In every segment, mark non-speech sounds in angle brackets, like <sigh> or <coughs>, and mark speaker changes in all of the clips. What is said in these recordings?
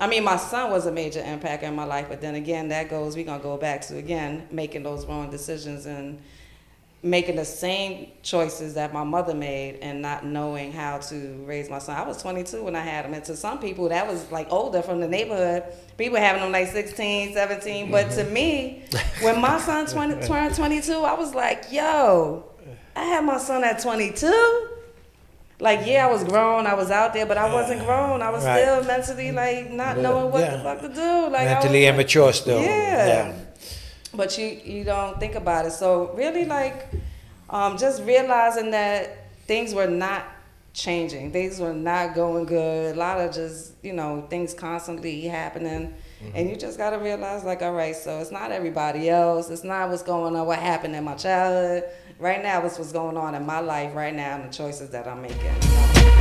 Speaker 1: I mean, my son was a major impact in my life, but then again, that goes. We're gonna go back to again making those wrong decisions and making the same choices that my mother made and not knowing how to raise my son. I was 22 when I had him, and to some people that was like older from the neighborhood. People having them like 16, 17, but to me, <laughs> when my son 20, turned 22, I was like, yo, I had my son at 22. Like, yeah, I was grown, I was out there, but I wasn't grown. I was
Speaker 2: Right.
Speaker 1: still mentally like not knowing what
Speaker 2: Yeah.
Speaker 1: the fuck to do. Like I
Speaker 2: Mentally
Speaker 1: was,
Speaker 2: immature still.
Speaker 1: yeah. But you you don't think about it. So really like um, just realizing that things were not changing. Things were not going good. A lot of just, you know, things constantly happening. And you just gotta realize like, all right, so it's not everybody else. It's not what's going on, what happened in my childhood. Right now it's what's going on in my life right now and the choices that I'm making.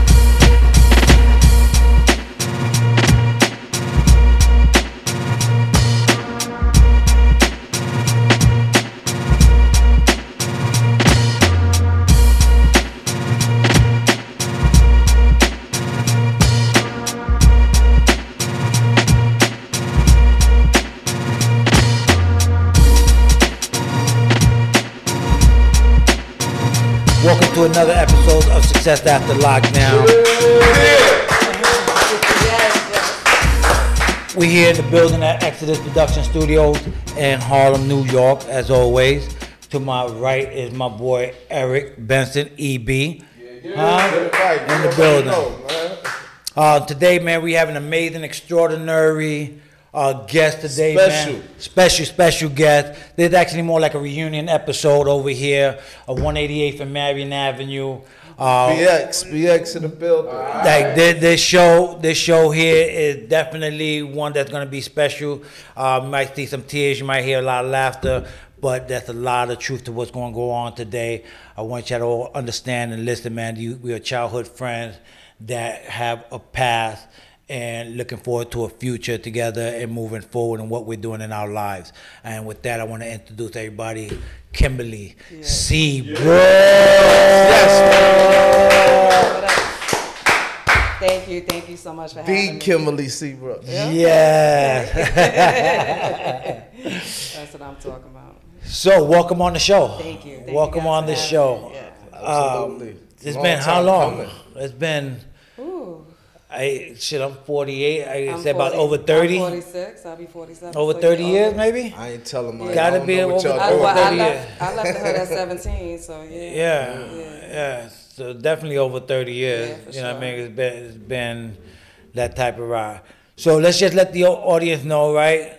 Speaker 2: Of Success After Lockdown. We're here in the building at Exodus Production Studios in Harlem, New York, as always. To my right is my boy Eric Benson, EB. Huh? In the building. Uh, today, man, we have an amazing, extraordinary uh, guest today,
Speaker 3: Special.
Speaker 2: man. Special, special guest. This is actually more like a reunion episode over here of 188th and Marion Avenue. Uh,
Speaker 3: BX, BX in the building.
Speaker 2: like this, this show, this show here is definitely one that's gonna be special. Uh, you might see some tears, you might hear a lot of laughter, but that's a lot of truth to what's gonna go on today. I want y'all to all understand and listen, man. You, we are childhood friends that have a past and looking forward to a future together and moving forward in what we're doing in our lives. And with that, I want to introduce everybody, Kimberly C.
Speaker 1: What up? Thank you, thank you so much for having
Speaker 3: The
Speaker 1: me.
Speaker 3: Kimberly Seabrook.
Speaker 2: Yeah. <laughs>
Speaker 1: That's what I'm talking about.
Speaker 2: So, welcome on the show.
Speaker 1: Thank you. Thank
Speaker 2: welcome
Speaker 1: guys
Speaker 2: on
Speaker 1: for
Speaker 2: the show.
Speaker 1: me. Yeah.
Speaker 3: Um, Absolutely.
Speaker 2: It's
Speaker 3: Long
Speaker 2: been how long?
Speaker 3: coming.
Speaker 2: It's been.
Speaker 1: Ooh,
Speaker 2: I shit. I'm 48. I
Speaker 1: I'm
Speaker 2: say about
Speaker 1: 40
Speaker 2: over
Speaker 1: I'm
Speaker 2: 30.
Speaker 1: 46. I'll be 47.
Speaker 2: Over 30
Speaker 1: you're
Speaker 2: years,
Speaker 1: older.
Speaker 2: maybe.
Speaker 3: I ain't telling my.
Speaker 2: Gotta be
Speaker 3: know what
Speaker 2: over-
Speaker 3: y'all
Speaker 1: I, well,
Speaker 3: doing.
Speaker 1: I
Speaker 2: 30
Speaker 1: left, I left the hood at 17, so yeah.
Speaker 2: Yeah, yeah. So definitely over 30 years.
Speaker 1: Yeah, for
Speaker 2: you know what I mean? It's been it's been that type of ride. So let's just let the audience know, right?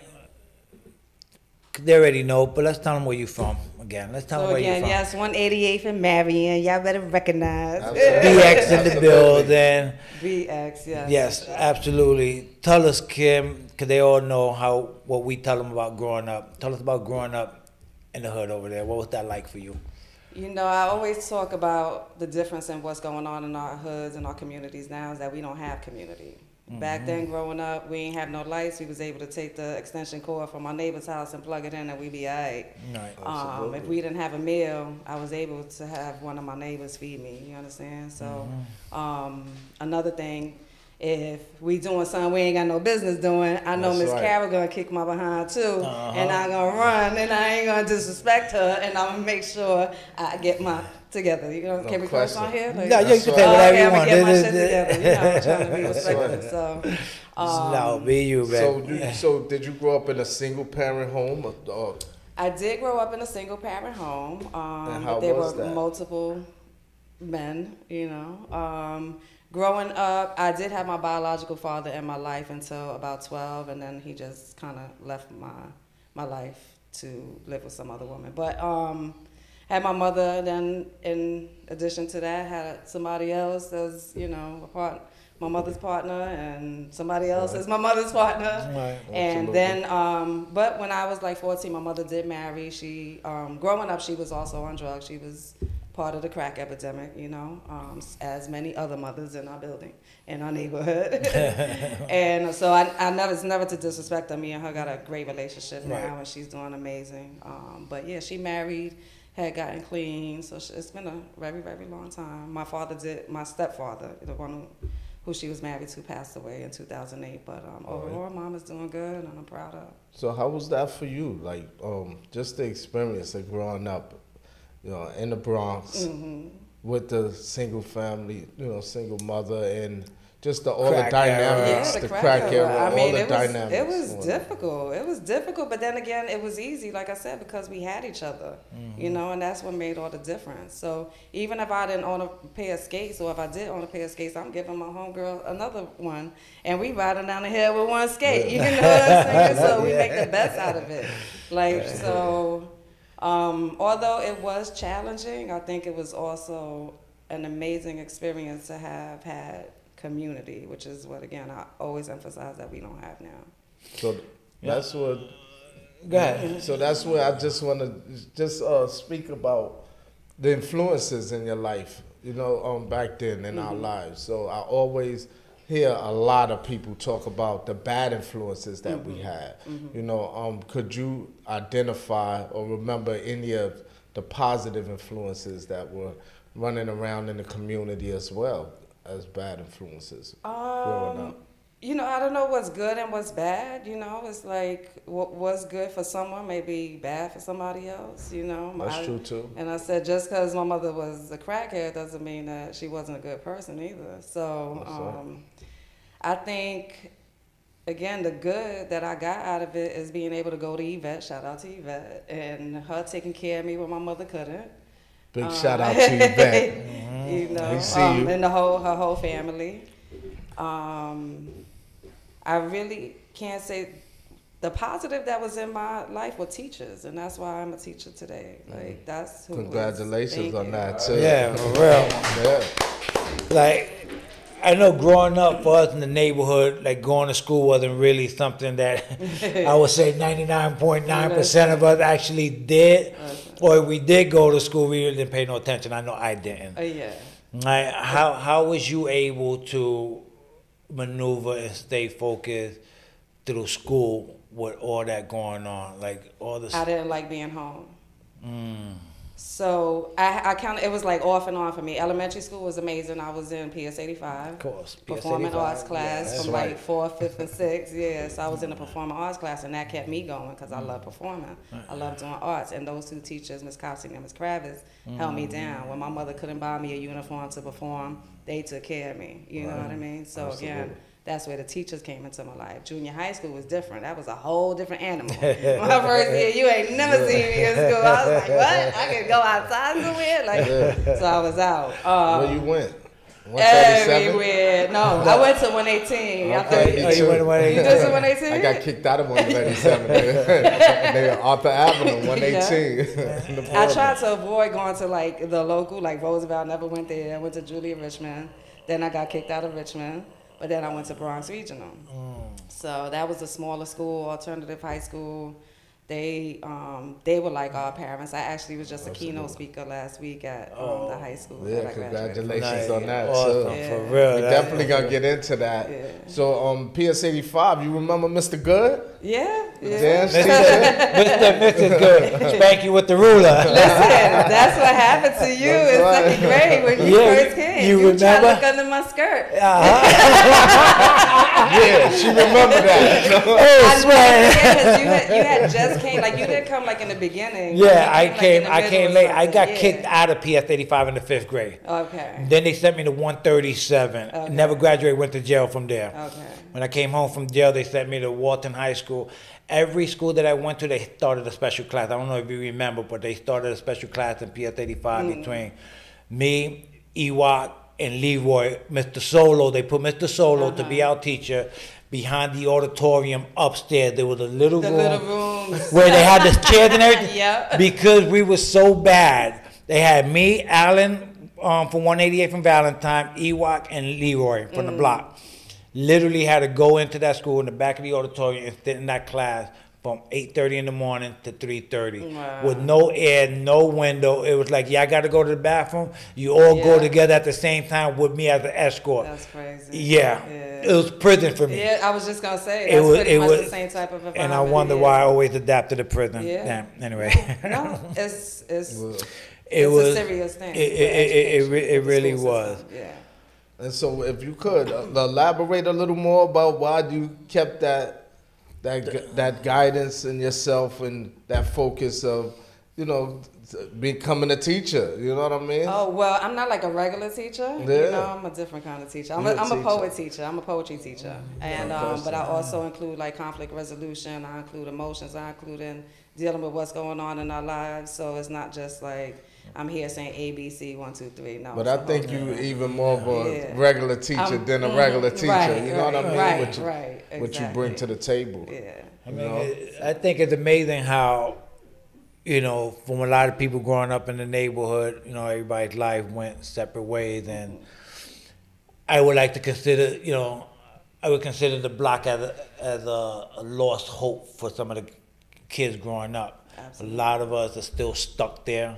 Speaker 2: They already know, but let's tell them where you from again. Let's tell them
Speaker 1: So
Speaker 2: where
Speaker 1: again,
Speaker 2: you from.
Speaker 1: yes, 188th and Marion. Y'all better recognize.
Speaker 2: BX in the building.
Speaker 1: BX, yes.
Speaker 2: Yes, absolutely. Tell us, Kim, because they all know how what we tell them about growing up. Tell us about growing up in the hood over there. What was that like for you?
Speaker 1: You know, I always talk about the difference in what's going on in our hoods and our communities now is that we don't have community. Back then, growing up, we ain't have no lights. We was able to take the extension cord from our neighbor's house and plug it in, and we be alright.
Speaker 2: Right.
Speaker 1: Um, if we didn't have a meal, I was able to have one of my neighbors feed me. You understand? So, um, another thing, if we doing something we ain't got no business doing, I know Miss
Speaker 3: right.
Speaker 1: Carol gonna kick my behind too,
Speaker 2: Uh-huh.
Speaker 1: and I'm gonna run, and I ain't gonna disrespect her, and I'm gonna make sure I get my together. You know,
Speaker 3: No
Speaker 1: can we curse
Speaker 3: question.
Speaker 1: on here? Like-
Speaker 2: No, you can
Speaker 3: That's
Speaker 2: say
Speaker 3: right.
Speaker 2: whatever
Speaker 1: okay,
Speaker 2: you
Speaker 1: I'm
Speaker 2: want.
Speaker 1: gonna get my
Speaker 2: This
Speaker 1: shit together. You know, I'm trying to be respectful. So, um,
Speaker 2: no, be you,
Speaker 3: So,
Speaker 2: man.
Speaker 3: you, so did you grow up in a single parent home? Or, or,
Speaker 1: I did grow up in a single parent home, um,
Speaker 3: And how
Speaker 1: but there
Speaker 3: was
Speaker 1: were
Speaker 3: that?
Speaker 1: multiple men, you know. Um, growing up, I did have my biological father in my life until about 12, and then he just kind of left my, my life to live with some other woman. But um, had my mother, then in addition to that, had somebody else as, you know, a part, my mother's partner, and somebody else as my mother's partner.
Speaker 2: Right.
Speaker 1: And then, um, but when I was like 14, my mother did marry. She, um, growing up, she was also on drugs. She was part of the crack epidemic, you know, um, as many other mothers in our building, in our neighborhood. <laughs> and so I, I never, it's never to disrespect her. Me and her got a great relationship now, and she's doing amazing. Um, but yeah, she married, had gotten clean, so sh- it's been a very, very long time. My father did, my stepfather, the one who who she was married to, passed away in 2008. But um,
Speaker 3: All right.
Speaker 1: overall, mom is doing good, and I'm proud of. her.
Speaker 3: So how was that for you? Like, um, just the experience of growing up, you know, in the Bronx
Speaker 1: Mm-hmm.
Speaker 3: with the single family, you know, single mother, and just the all
Speaker 2: Crack
Speaker 3: the dynamics,
Speaker 1: yeah,
Speaker 3: the,
Speaker 1: crack
Speaker 3: crack
Speaker 1: era.
Speaker 3: era,
Speaker 1: I
Speaker 3: all
Speaker 1: mean,
Speaker 3: the
Speaker 1: it was,
Speaker 3: dynamics.
Speaker 1: it was
Speaker 3: on
Speaker 1: difficult. It was difficult, but then again, it was easy, like I said, because we had each other, you know, and that's what made all the difference. So even if I didn't own a pair of skates, or if I did own a pair of skates, I'm giving my homegirl another one, and we riding down the hill with one skate. You know what I'm saying? <laughs> So we make the best out of it. Like so. Um, although it was challenging, I think it was also an amazing experience to have had community, which is what again I always emphasize that we don't have now.
Speaker 3: So that's what.
Speaker 2: Go ahead.
Speaker 3: So that's where I just want to just uh, speak about the influences in your life. You know, um, back then in our lives. So I always hear a lot of people talk about the bad influences that we had. You know, um, could you identify or remember any of the positive influences that were running around in the community as well as bad influences growing
Speaker 1: Um,
Speaker 3: up?
Speaker 1: you know, I don't know what's good and what's bad. You know, it's like what what's good for someone may be bad for somebody else. You know,
Speaker 3: That's
Speaker 1: I-
Speaker 3: true too.
Speaker 1: And I said, just because my mother was a crackhead doesn't mean that she wasn't a good person either. So um, I think, again, the good that I got out of it is being able to go to Yvette, shout out to Yvette, and her taking care of me when my mother couldn't.
Speaker 3: Big
Speaker 1: Um,
Speaker 3: shout out to <laughs> Yvette. <laughs>
Speaker 1: you know,
Speaker 3: We
Speaker 1: um,
Speaker 3: you.
Speaker 1: and the whole her whole family. Um, I really can't say the positive that was in my life were teachers, and that's why I'm a teacher today. Like that's who it was.
Speaker 3: Congratulations on that too.
Speaker 2: Yeah, for real.
Speaker 3: Yeah.
Speaker 2: like I know growing up for us in the neighborhood, like going to school wasn't really something that <laughs> I would say ninety nine point nine percent of us actually did. Or if we did go to school, we really didn't pay no attention. I know I didn't.
Speaker 1: Oh yeah.
Speaker 2: Like how how was you able to maneuver and stay focused through school with all that going on? Like all this
Speaker 1: I didn't like being home.
Speaker 2: mm,
Speaker 1: So I, I kind of it was like off and on for me. Elementary school was amazing. I was in PS eighty five.
Speaker 2: of course.
Speaker 1: performing
Speaker 2: PS85.
Speaker 1: arts class
Speaker 2: Yeah,
Speaker 1: from
Speaker 2: right.
Speaker 1: like fourth, fifth, and <laughs> sixth. Yeah, so I was in the performing arts class, and that kept me going because I
Speaker 2: Mm.
Speaker 1: love performing. I love doing arts, and those two teachers, Miss Copsing and Miss Kravis, held
Speaker 2: Mm.
Speaker 1: me down. When my mother couldn't buy me a uniform to perform, they took care of me. You know what I mean? So again.
Speaker 3: Absolutely.
Speaker 1: That's where the teachers came into my life. Junior high school was different. That was a whole different animal. <laughs> my first year, you ain't never seen me in school. I was like, <laughs> what? I could go outside somewhere? Like, so I was out. Um,
Speaker 3: Where you went? 137?
Speaker 1: Everywhere. No, I went to 118. I
Speaker 3: Okay.
Speaker 1: thought
Speaker 2: Oh, you went to 118?
Speaker 1: You did to 118?
Speaker 3: I got kicked out of 137. they <laughs> Arthur Avenue, 118.
Speaker 1: I tried to avoid going to like the local, like Roosevelt. Never went there. I went to Julia Richman. Then I got kicked out of Richman. But then I went to Bronx Regional. So that was a smaller school, alternative high school. They um, they were like our parents. I actually was just a keynote speaker last week at um, the high school.
Speaker 3: Yeah,
Speaker 1: that I graduated from.
Speaker 3: congratulations on that,
Speaker 2: Awesome,
Speaker 3: too.
Speaker 1: Yeah.
Speaker 2: for real.
Speaker 3: We're definitely gonna get into that.
Speaker 1: Yeah.
Speaker 3: So, um, PS eighty five. You remember Mr. Good?
Speaker 1: Yeah, yeah.
Speaker 3: Dance
Speaker 2: Mr.
Speaker 3: teacher.
Speaker 2: Mr. Good, spank you with the ruler.
Speaker 1: Listen, that's what happened to you
Speaker 3: That's
Speaker 1: in
Speaker 3: right.
Speaker 1: second grade when you
Speaker 2: Yeah,
Speaker 1: first came.
Speaker 2: you
Speaker 1: tried to
Speaker 2: remember?
Speaker 1: look under my skirt.
Speaker 2: Uh-huh. <laughs>
Speaker 3: yeah, she remember that. <laughs> <laughs>
Speaker 2: Oh, swear.
Speaker 1: because you had, you had just came, like you didn't come like in the beginning.
Speaker 2: Yeah,
Speaker 1: You
Speaker 2: I came.
Speaker 1: in the
Speaker 2: I came late. I got
Speaker 1: Yeah.
Speaker 2: kicked out of PS eighty five in the fifth grade.
Speaker 1: Okay.
Speaker 2: Then they sent me to one thirty seven.
Speaker 1: Okay.
Speaker 2: Never graduated. Went to jail from there.
Speaker 1: Okay.
Speaker 2: When I came home from jail, they sent me to Walton High School. Every school that I went to, they started a special class. I don't know if you remember, but they started a special class in PS 85
Speaker 1: Mm.
Speaker 2: between me, Ewok, and Leroy. Mr. Solo, they put Mr. Solo to
Speaker 1: Uh-huh.
Speaker 2: be our teacher. Behind the auditorium upstairs, there was a little
Speaker 1: The
Speaker 2: room
Speaker 1: little
Speaker 2: where they had the chairs and <laughs> everything.
Speaker 1: Yep.
Speaker 2: Because we were so bad. They had me, Alan um, from 188 from Valentine, Ewok, and Leroy from
Speaker 1: Mm.
Speaker 2: the block. Literally had to go into that school in the back of the auditorium and sit in that class from 8.30 in the morning to 3.30
Speaker 1: Wow.
Speaker 2: with no air, no window. It was like, yeah, I got to go to the bathroom. You all go together at the same time with me as an escort.
Speaker 1: That's crazy.
Speaker 2: yeah.
Speaker 1: Yeah.
Speaker 2: It was prison for me.
Speaker 1: Yeah, I was just gonna say
Speaker 2: It was-
Speaker 1: pretty
Speaker 2: it
Speaker 1: much
Speaker 2: was-
Speaker 1: the same type of environment.
Speaker 2: And I wonder
Speaker 1: yeah.
Speaker 2: why I always adapted to prison.
Speaker 1: Yeah.
Speaker 2: Yeah, Anyway. <laughs>
Speaker 1: No, it's it's
Speaker 3: Well,
Speaker 2: it
Speaker 1: it's
Speaker 2: was
Speaker 1: a serious thing.
Speaker 2: It,
Speaker 1: for
Speaker 2: it, it, it, it really was.
Speaker 1: Yeah.
Speaker 3: And so, if you could uh, elaborate a little more about why you kept that that that guidance in yourself and that focus of, you know, becoming a teacher. You know what I mean?
Speaker 1: Oh well, I'm not like a regular teacher.
Speaker 3: Yeah.
Speaker 1: You know, I'm a different kind of teacher. I'm,
Speaker 3: You're
Speaker 1: a,
Speaker 3: a
Speaker 1: I'm a poet teacher. I'm a poetry teacher, and um, but I also include like conflict resolution. I include emotions. I include in dealing with what's going on in our lives. So it's not just like I'm here saying A B C one two three. No.
Speaker 3: But
Speaker 1: it's
Speaker 3: I
Speaker 1: a whole
Speaker 3: think you
Speaker 1: different-
Speaker 3: even more of a
Speaker 1: Yeah.
Speaker 3: regular teacher
Speaker 1: I'm-
Speaker 3: than a
Speaker 1: mhm,
Speaker 3: regular teacher.
Speaker 1: right,
Speaker 3: you know what I
Speaker 1: right,
Speaker 3: mean?
Speaker 1: right,
Speaker 3: what you,
Speaker 1: right,
Speaker 3: what you bring to the table.
Speaker 1: Yeah.
Speaker 2: I
Speaker 3: You
Speaker 2: mean,
Speaker 3: know?
Speaker 2: it, I think it's amazing how, you know, from a lot of people growing up in the neighborhood, you know, everybody's life went separate ways, and I would like to consider, you know, I would consider the block as a, as a, a lost hope for some of the kids growing up.
Speaker 1: Absolutely.
Speaker 2: A lot of us are still stuck there.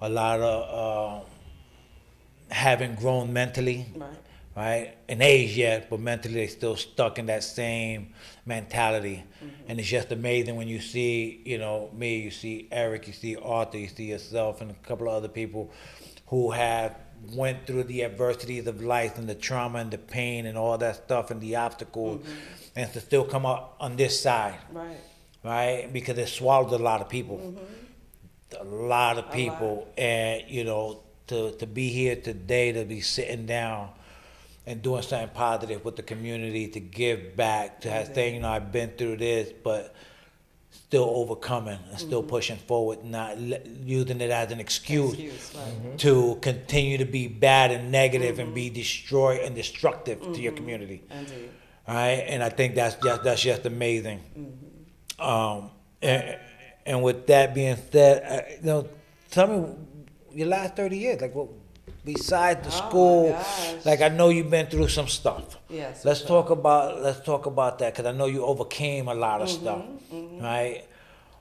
Speaker 2: A lot of uh, haven't grown mentally
Speaker 1: Right.
Speaker 2: right? In age yet, but mentally they're still stuck in that same mentality. Mm-hmm. And it's just amazing when you see, you know, me, you see Eric, you see Arthur, you see yourself and a couple of other people who have went through the adversities of life and the trauma and the pain and all that stuff and the obstacles mm-hmm. and to still come up on this side,
Speaker 1: Right.
Speaker 2: right? Because it swallowed a lot of people. Mm-hmm. A lot of
Speaker 1: lot.
Speaker 2: people. And, you know, to, to be here today, to be sitting down and doing something positive with the community, to give back, to have
Speaker 1: Indeed.
Speaker 2: saying, you know, I've been through this, but still overcoming and still
Speaker 1: Mm-hmm.
Speaker 2: pushing forward, not le- using it as an excuse,
Speaker 1: Excuse, right.
Speaker 2: to continue to be bad and negative and
Speaker 1: Mm-hmm.
Speaker 2: be destroyed and destructive to your community.
Speaker 1: Indeed.
Speaker 2: All right, and I think that's just that's just amazing. Um, and, and with that being said, uh, you know, tell me your last thirty years, like what besides the
Speaker 1: Oh,
Speaker 2: school, like I know you've been through some stuff.
Speaker 1: Yes,
Speaker 2: Let's talk about let's talk about that because I know you overcame a lot of stuff, right?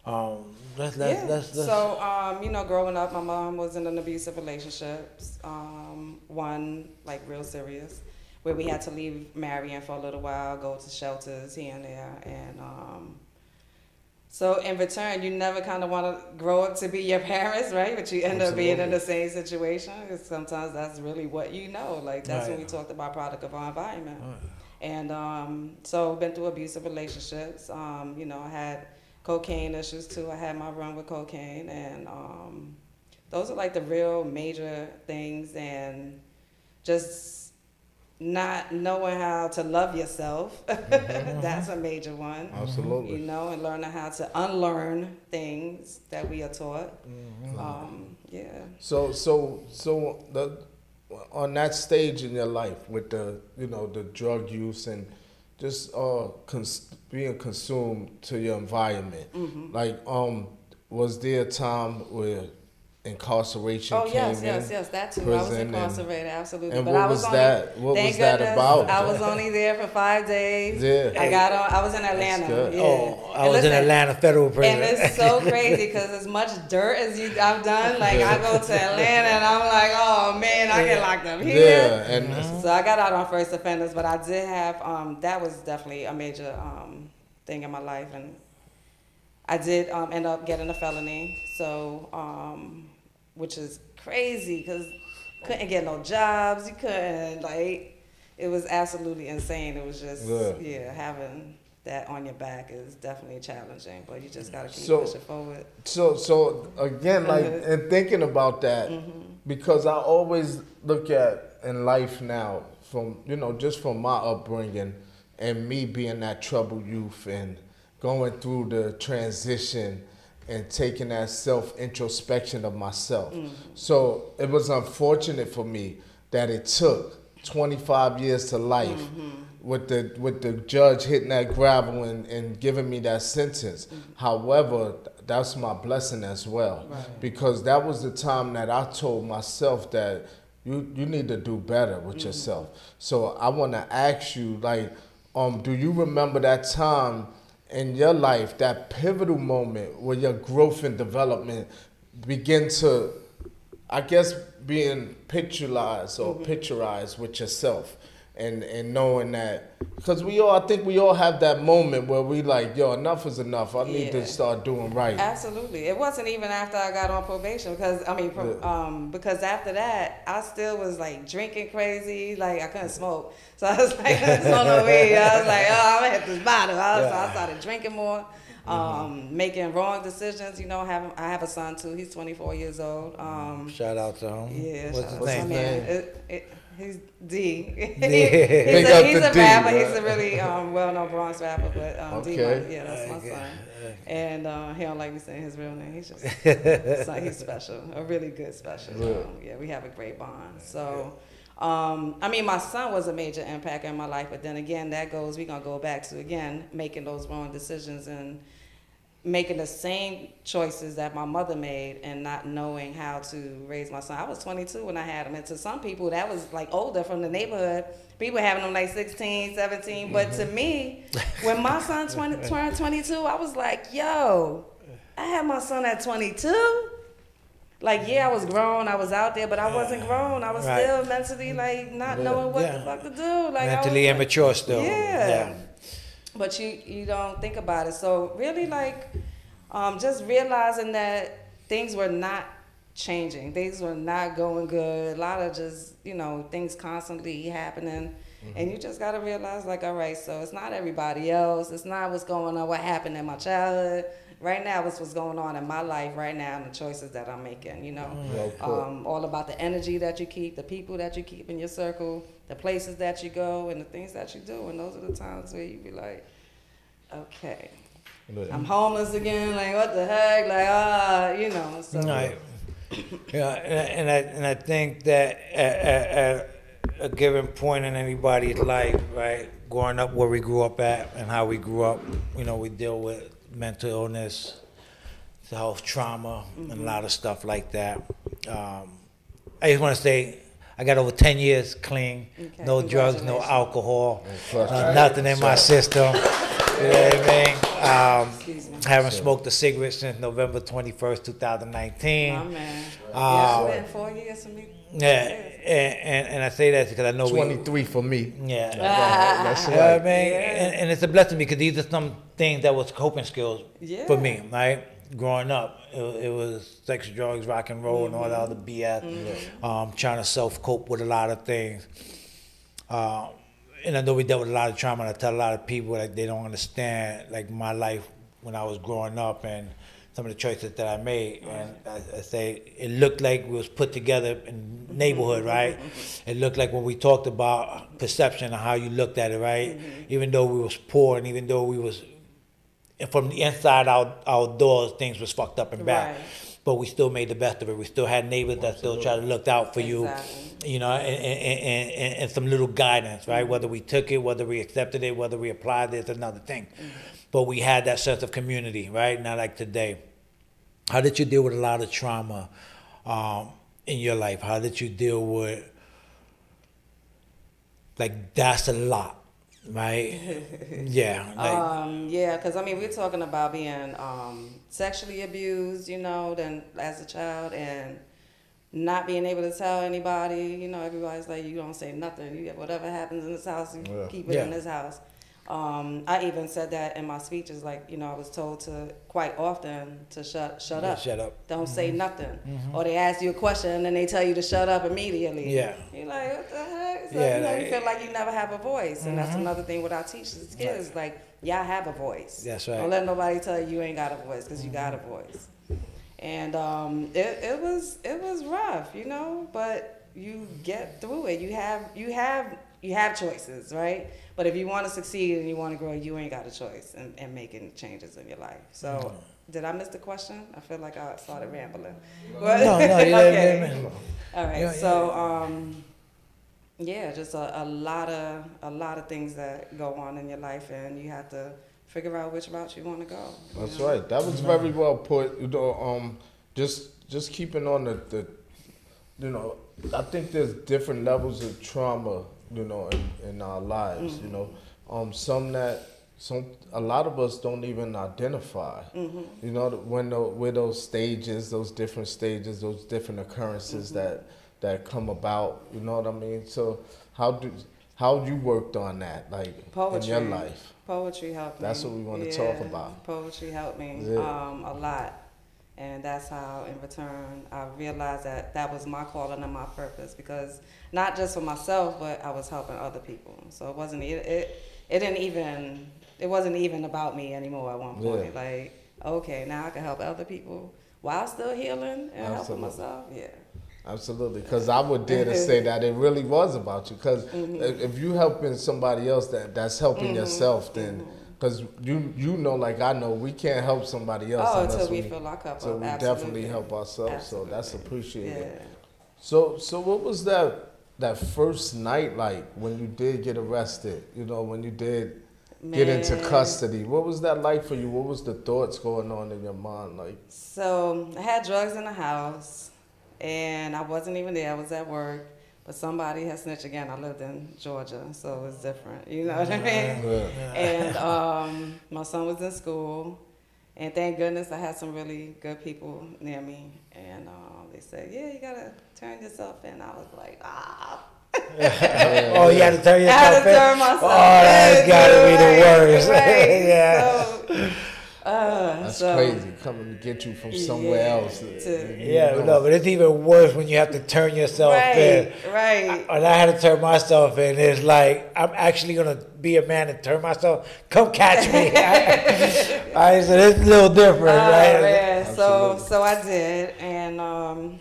Speaker 2: Um, let's let's,
Speaker 1: yeah.
Speaker 2: let's, let's
Speaker 1: so, um, you know, growing up, my mom was in an abusive relationship. Um, one like real serious, where we had to leave Marion for a little while, go to shelters here and there, and um, so in return, you never kind of want to grow up to be your <laughs> parents, right? But you end up being in the same situation. sometimes that's really what you know. Like that's when
Speaker 2: Right.
Speaker 1: we talked about product of our environment. And um, so been through abusive relationships. Um, you know, I had cocaine issues too. I had my run with cocaine, and um, those are like the real major things. And just not knowing how to love yourself. <laughs> That's a major one.
Speaker 3: Absolutely.
Speaker 1: You know, and learning how to unlearn things that we are taught. Um, yeah.
Speaker 3: So so so the on that stage in your life with the you know the drug use and just uh cons- being consumed to your environment,
Speaker 1: Mm-hmm.
Speaker 3: like um was there a time where incarceration
Speaker 1: Oh
Speaker 3: came
Speaker 1: yes,
Speaker 3: in?
Speaker 1: yes, yes. That too. I was
Speaker 3: prison and-
Speaker 1: incarcerated, absolutely.
Speaker 3: and
Speaker 1: but
Speaker 3: what
Speaker 1: I was,
Speaker 3: was
Speaker 1: only,
Speaker 3: that- what
Speaker 1: thank
Speaker 3: was that
Speaker 1: goodness,
Speaker 3: about?
Speaker 1: I was only there for five days.
Speaker 3: Yeah.
Speaker 1: I got on. I was in Atlanta.
Speaker 3: good.
Speaker 1: Yeah.
Speaker 2: oh, I
Speaker 1: And
Speaker 2: was in Atlanta federal prison.
Speaker 1: And it's so <laughs> crazy because as much dirt as you I've done, like I go to Atlanta and I'm like, oh man, I get locked up here.
Speaker 3: Yeah,
Speaker 1: here.
Speaker 3: and
Speaker 1: So I got out on first offenders, but I did have um, that was definitely a major um, thing in my life, and I did um, end up getting a felony. So, um, which is crazy because couldn't get no jobs. You couldn't like. It was absolutely insane. It was just
Speaker 3: Yeah.
Speaker 1: yeah, having that on your back is definitely challenging, but you just gotta keep
Speaker 3: So-
Speaker 1: pushing forward.
Speaker 3: So so again, like
Speaker 1: mm-hmm.
Speaker 3: and thinking about that, mm-hmm. because I always look at in life now from you know just from my upbringing and me being that troubled youth and going through the transition and taking that self introspection of myself. Mm. So it was unfortunate for me that it took 25 years to life mm-hmm. with the with the judge hitting that gravel and, and giving me that sentence. Mm. However, that's my blessing as well.
Speaker 1: Right.
Speaker 3: Because that was the time that I told myself that you you need to do better with mm-hmm. yourself. So I want to ask you like um do you remember that time in your life that pivotal moment where your growth and development begin to I guess being picturized or mm-hmm. picturized with yourself and and knowing that because we all I think we all have that moment where we like yo enough is enough. I need
Speaker 1: Yeah.
Speaker 3: to start doing right.
Speaker 1: Absolutely. It wasn't even after I got on probation because I mean, from,
Speaker 3: Yeah.
Speaker 1: um, because after that I still was like drinking crazy. Like I couldn't smoke, so I was like, <laughs> no weed. I was like, oh, I'm gonna hit this bottle. I, was, so I started drinking more, um, making wrong decisions. You know, having I have a son too. He's 24 years old. Um,
Speaker 2: Shout out to him.
Speaker 1: yeah,
Speaker 2: What's his name?
Speaker 3: name?
Speaker 1: It, it, he's D. <laughs> he's a, he's a
Speaker 3: D,
Speaker 1: rapper.
Speaker 3: right?
Speaker 1: He's a really um, well-known Bronx rapper, but um, D.
Speaker 3: Okay.
Speaker 1: Money, yeah, that's my son. And uh, he don't like me saying his real name. He's just <laughs> so he's special, a really good special.
Speaker 3: Yeah.
Speaker 1: Um, yeah, we have a great bond. So, um, I mean, my son was a major impact in my life, but then again, that goes. We're gonna go back to again making those wrong decisions and making the same choices that my mother made and not knowing how to raise my son. I was 22 when I had him. And to some people, that was like older from the neighborhood. People having them like 16, 17. But to me, when my son 20, turned 22, I was like, yo, I had my son at 22. Like, yeah, I was grown. I was out there, but I wasn't grown. I was
Speaker 2: Right.
Speaker 1: still mentally like not knowing what the fuck to do. Like,
Speaker 2: Mentally
Speaker 1: was
Speaker 2: immature still.
Speaker 1: yeah. But you you don't think about it. So really like um, just realizing that things were not changing. Things were not going good. A lot of just, you know, things constantly happening. And you just gotta realize like, all right, so it's not everybody else. It's not what's going on, what happened in my childhood. Right now it's what's going on in my life right now and the choices that I'm making, you know.
Speaker 3: Well put.
Speaker 1: Um, all about the energy that you keep, the people that you keep in your circle, the places that you go, and the things that you do. And those are the times where you be like, okay, I'm homeless again. Like, what the heck? Like, ah, you know. So,
Speaker 2: Right. <coughs> Yeah, and, and I and I think that at, at, at a given point in anybody's life, right, growing up where we grew up at and how we grew up, you know, we deal with mental illness, health trauma, and a lot of stuff like that. Um, I just want to say. I got over 10 years clean,
Speaker 1: Okay,
Speaker 2: no drugs, no alcohol,
Speaker 3: Plus,
Speaker 2: uh, nothing in my system. You know what I mean? Um,
Speaker 1: Excuse
Speaker 2: haven't smoked a cigarette since November 21st, 2019.
Speaker 1: My man.
Speaker 2: Uh,
Speaker 1: yeah, it's been four years for me.
Speaker 2: Yeah, and, and, and I say that because I know we.
Speaker 3: 23 for me.
Speaker 2: Yeah.
Speaker 3: That's
Speaker 2: You know what I
Speaker 3: right.
Speaker 2: mean?
Speaker 1: Yeah.
Speaker 2: And, and it's a blessing because these are some things that was coping skills for me, right? Growing up, it, it was sex, drugs, rock and roll, and all that other BS. Um, trying to self cope with a lot of things. Uh, and I know we dealt with a lot of trauma. And I tell a lot of people like they don't understand like my life when I was growing up and some of the choices that I made. And I, I say it looked like we was put together in neighborhood, right? It looked like when we talked about perception and how you looked at it, right? Even though we was poor and even though we was from the inside out outdoors things was fucked up and bad.
Speaker 1: Right.
Speaker 2: But we still made the best of it. We still had neighbors that still tried to look out for you
Speaker 1: Exactly.
Speaker 2: you know, and, and, and, and, and some little guidance, right?
Speaker 1: Mm-hmm.
Speaker 2: Whether we took it, whether we accepted it, whether we applied it, is another thing.
Speaker 1: Mm-hmm.
Speaker 2: But we had that sense of community, right? Not like today. How did you deal with a lot of trauma um, in your life? How did you deal with, like, that's a lot, right? <laughs> yeah. Like,
Speaker 1: Um, yeah, because I mean, we're talking about being um, sexually abused, you know, then as a child, and not being able to tell anybody. You know, everybody's like, you don't say nothing. You whatever happens in this house, you
Speaker 3: Yeah.
Speaker 1: keep it in this house. Um, I even said that in my speeches, like you know, I was told to quite often to shut shut
Speaker 2: Yeah,
Speaker 1: up,
Speaker 2: shut up.
Speaker 1: don't say nothing, or they ask you a question and then they tell you to shut up immediately.
Speaker 2: Yeah.
Speaker 1: you're like, what the heck? So,
Speaker 2: Yeah,
Speaker 1: you know, you feel like you never have a voice, and that's another thing what I teach the kids, like y'all have a voice.
Speaker 2: That's right.
Speaker 1: Don't let nobody tell you you ain't got a voice because you got a voice. And um, it, it was it was rough, you know, but you get through it. You have you have you have choices, right? But if you want to succeed and you want to grow, you ain't got a choice in, in making changes in your life. So, did I miss the question? I feel like I started rambling. But-
Speaker 2: no, no, you <laughs>
Speaker 1: okay.
Speaker 2: didn't.
Speaker 1: All right.
Speaker 2: Yeah,
Speaker 1: so, um, yeah, just a, a lot of a lot of things that go on in your life, and you have to figure out which route you want to go.
Speaker 3: That's
Speaker 1: know?
Speaker 3: right. That was very well put. You know, um, just just keeping on the, the, you know, I think there's different levels of trauma, you know, in, in our lives. You know, um, some that some a lot of us don't even identify. You know, when the, with those stages, those different stages, those different occurrences that that come about. You know what I mean? So how do how you worked on that, like
Speaker 1: Poetry.
Speaker 3: in your life.
Speaker 1: Poetry helped me.
Speaker 3: That's what we wanna talk about.
Speaker 1: Poetry helped me
Speaker 3: Yeah.
Speaker 1: um, a lot. And that's how, in return, I realized that that was my calling and my purpose because not just for myself, but I was helping other people. So it wasn't, it, it, it didn't even, it wasn't even about me anymore at one point.
Speaker 3: Yeah.
Speaker 1: Like, okay, now I can help other people while still healing and helping myself. Yeah.
Speaker 3: Absolutely, because I would dare to say that it really was about you. Because <laughs>
Speaker 1: Mm-hmm.
Speaker 3: if you helping somebody else, that that's helping yourself. Then, because you you know, like I know, we can't help somebody else
Speaker 1: Oh,
Speaker 3: unless
Speaker 1: until we
Speaker 3: we
Speaker 1: fill our cup
Speaker 3: So
Speaker 1: up.
Speaker 3: we
Speaker 1: Absolutely.
Speaker 3: definitely help ourselves. So that's appreciated.
Speaker 1: Yeah.
Speaker 3: So so what was that that first night like when you did get arrested? You know, when you did get into custody. What was that like for you? What was the thoughts going on in your mind? Like,
Speaker 1: So I had drugs in the house, and I wasn't even there. I was at work, but somebody had snitched again. I lived in Georgia, so it was different. You know what I mean?
Speaker 3: yeah.
Speaker 1: And um, my son was in school, and thank goodness I had some really good people near me. And um, they said, "Yeah, you gotta turn yourself in." I was like, "Ah." <laughs>
Speaker 2: Oh, you had to turn
Speaker 1: I had
Speaker 2: yourself
Speaker 1: to
Speaker 2: in.
Speaker 1: turn myself
Speaker 2: Oh, that's
Speaker 1: in,
Speaker 2: gotta be the
Speaker 1: right,
Speaker 2: worst. <laughs>
Speaker 1: right.
Speaker 2: yeah.
Speaker 1: So, uh,
Speaker 3: That's
Speaker 1: so-
Speaker 3: crazy coming to get you from somewhere
Speaker 1: Yeah,
Speaker 3: else.
Speaker 1: to-
Speaker 3: You
Speaker 2: Yeah,
Speaker 3: know.
Speaker 2: no, but it's even worse when you have to turn yourself in.
Speaker 1: Right, right.
Speaker 2: And I had to turn myself in. It's like I'm actually gonna be a man and turn myself. Come catch me. I, <laughs> <laughs> I said it's a little different,
Speaker 1: Oh,
Speaker 2: right?
Speaker 1: man. So so I did, and um,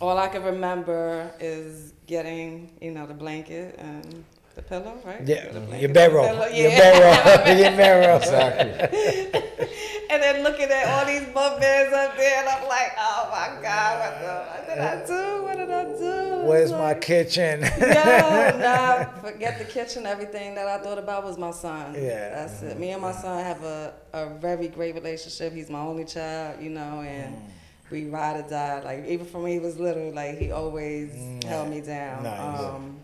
Speaker 1: all I can remember is getting, you know, the blanket and the pillow, right?
Speaker 2: Yeah,
Speaker 1: The
Speaker 2: your bedroll,
Speaker 1: the pillow,
Speaker 2: your bedroll, <laughs> <laughs> your bedroll.
Speaker 3: Exactly. <laughs>
Speaker 1: and then looking at all these bunk beds up there, and I'm like, oh my god, what, the, what did I do? What did I do?
Speaker 2: Where's
Speaker 1: It's
Speaker 2: my kitchen?
Speaker 1: no, no, forget the kitchen. Everything that I thought about was my son.
Speaker 2: Yeah.
Speaker 1: That's it. Me and my son have a, a very great relationship. He's my only child, you know, and we ride or die. Like, even from when he was little, like, he always held me down.
Speaker 2: Nice.
Speaker 1: Um,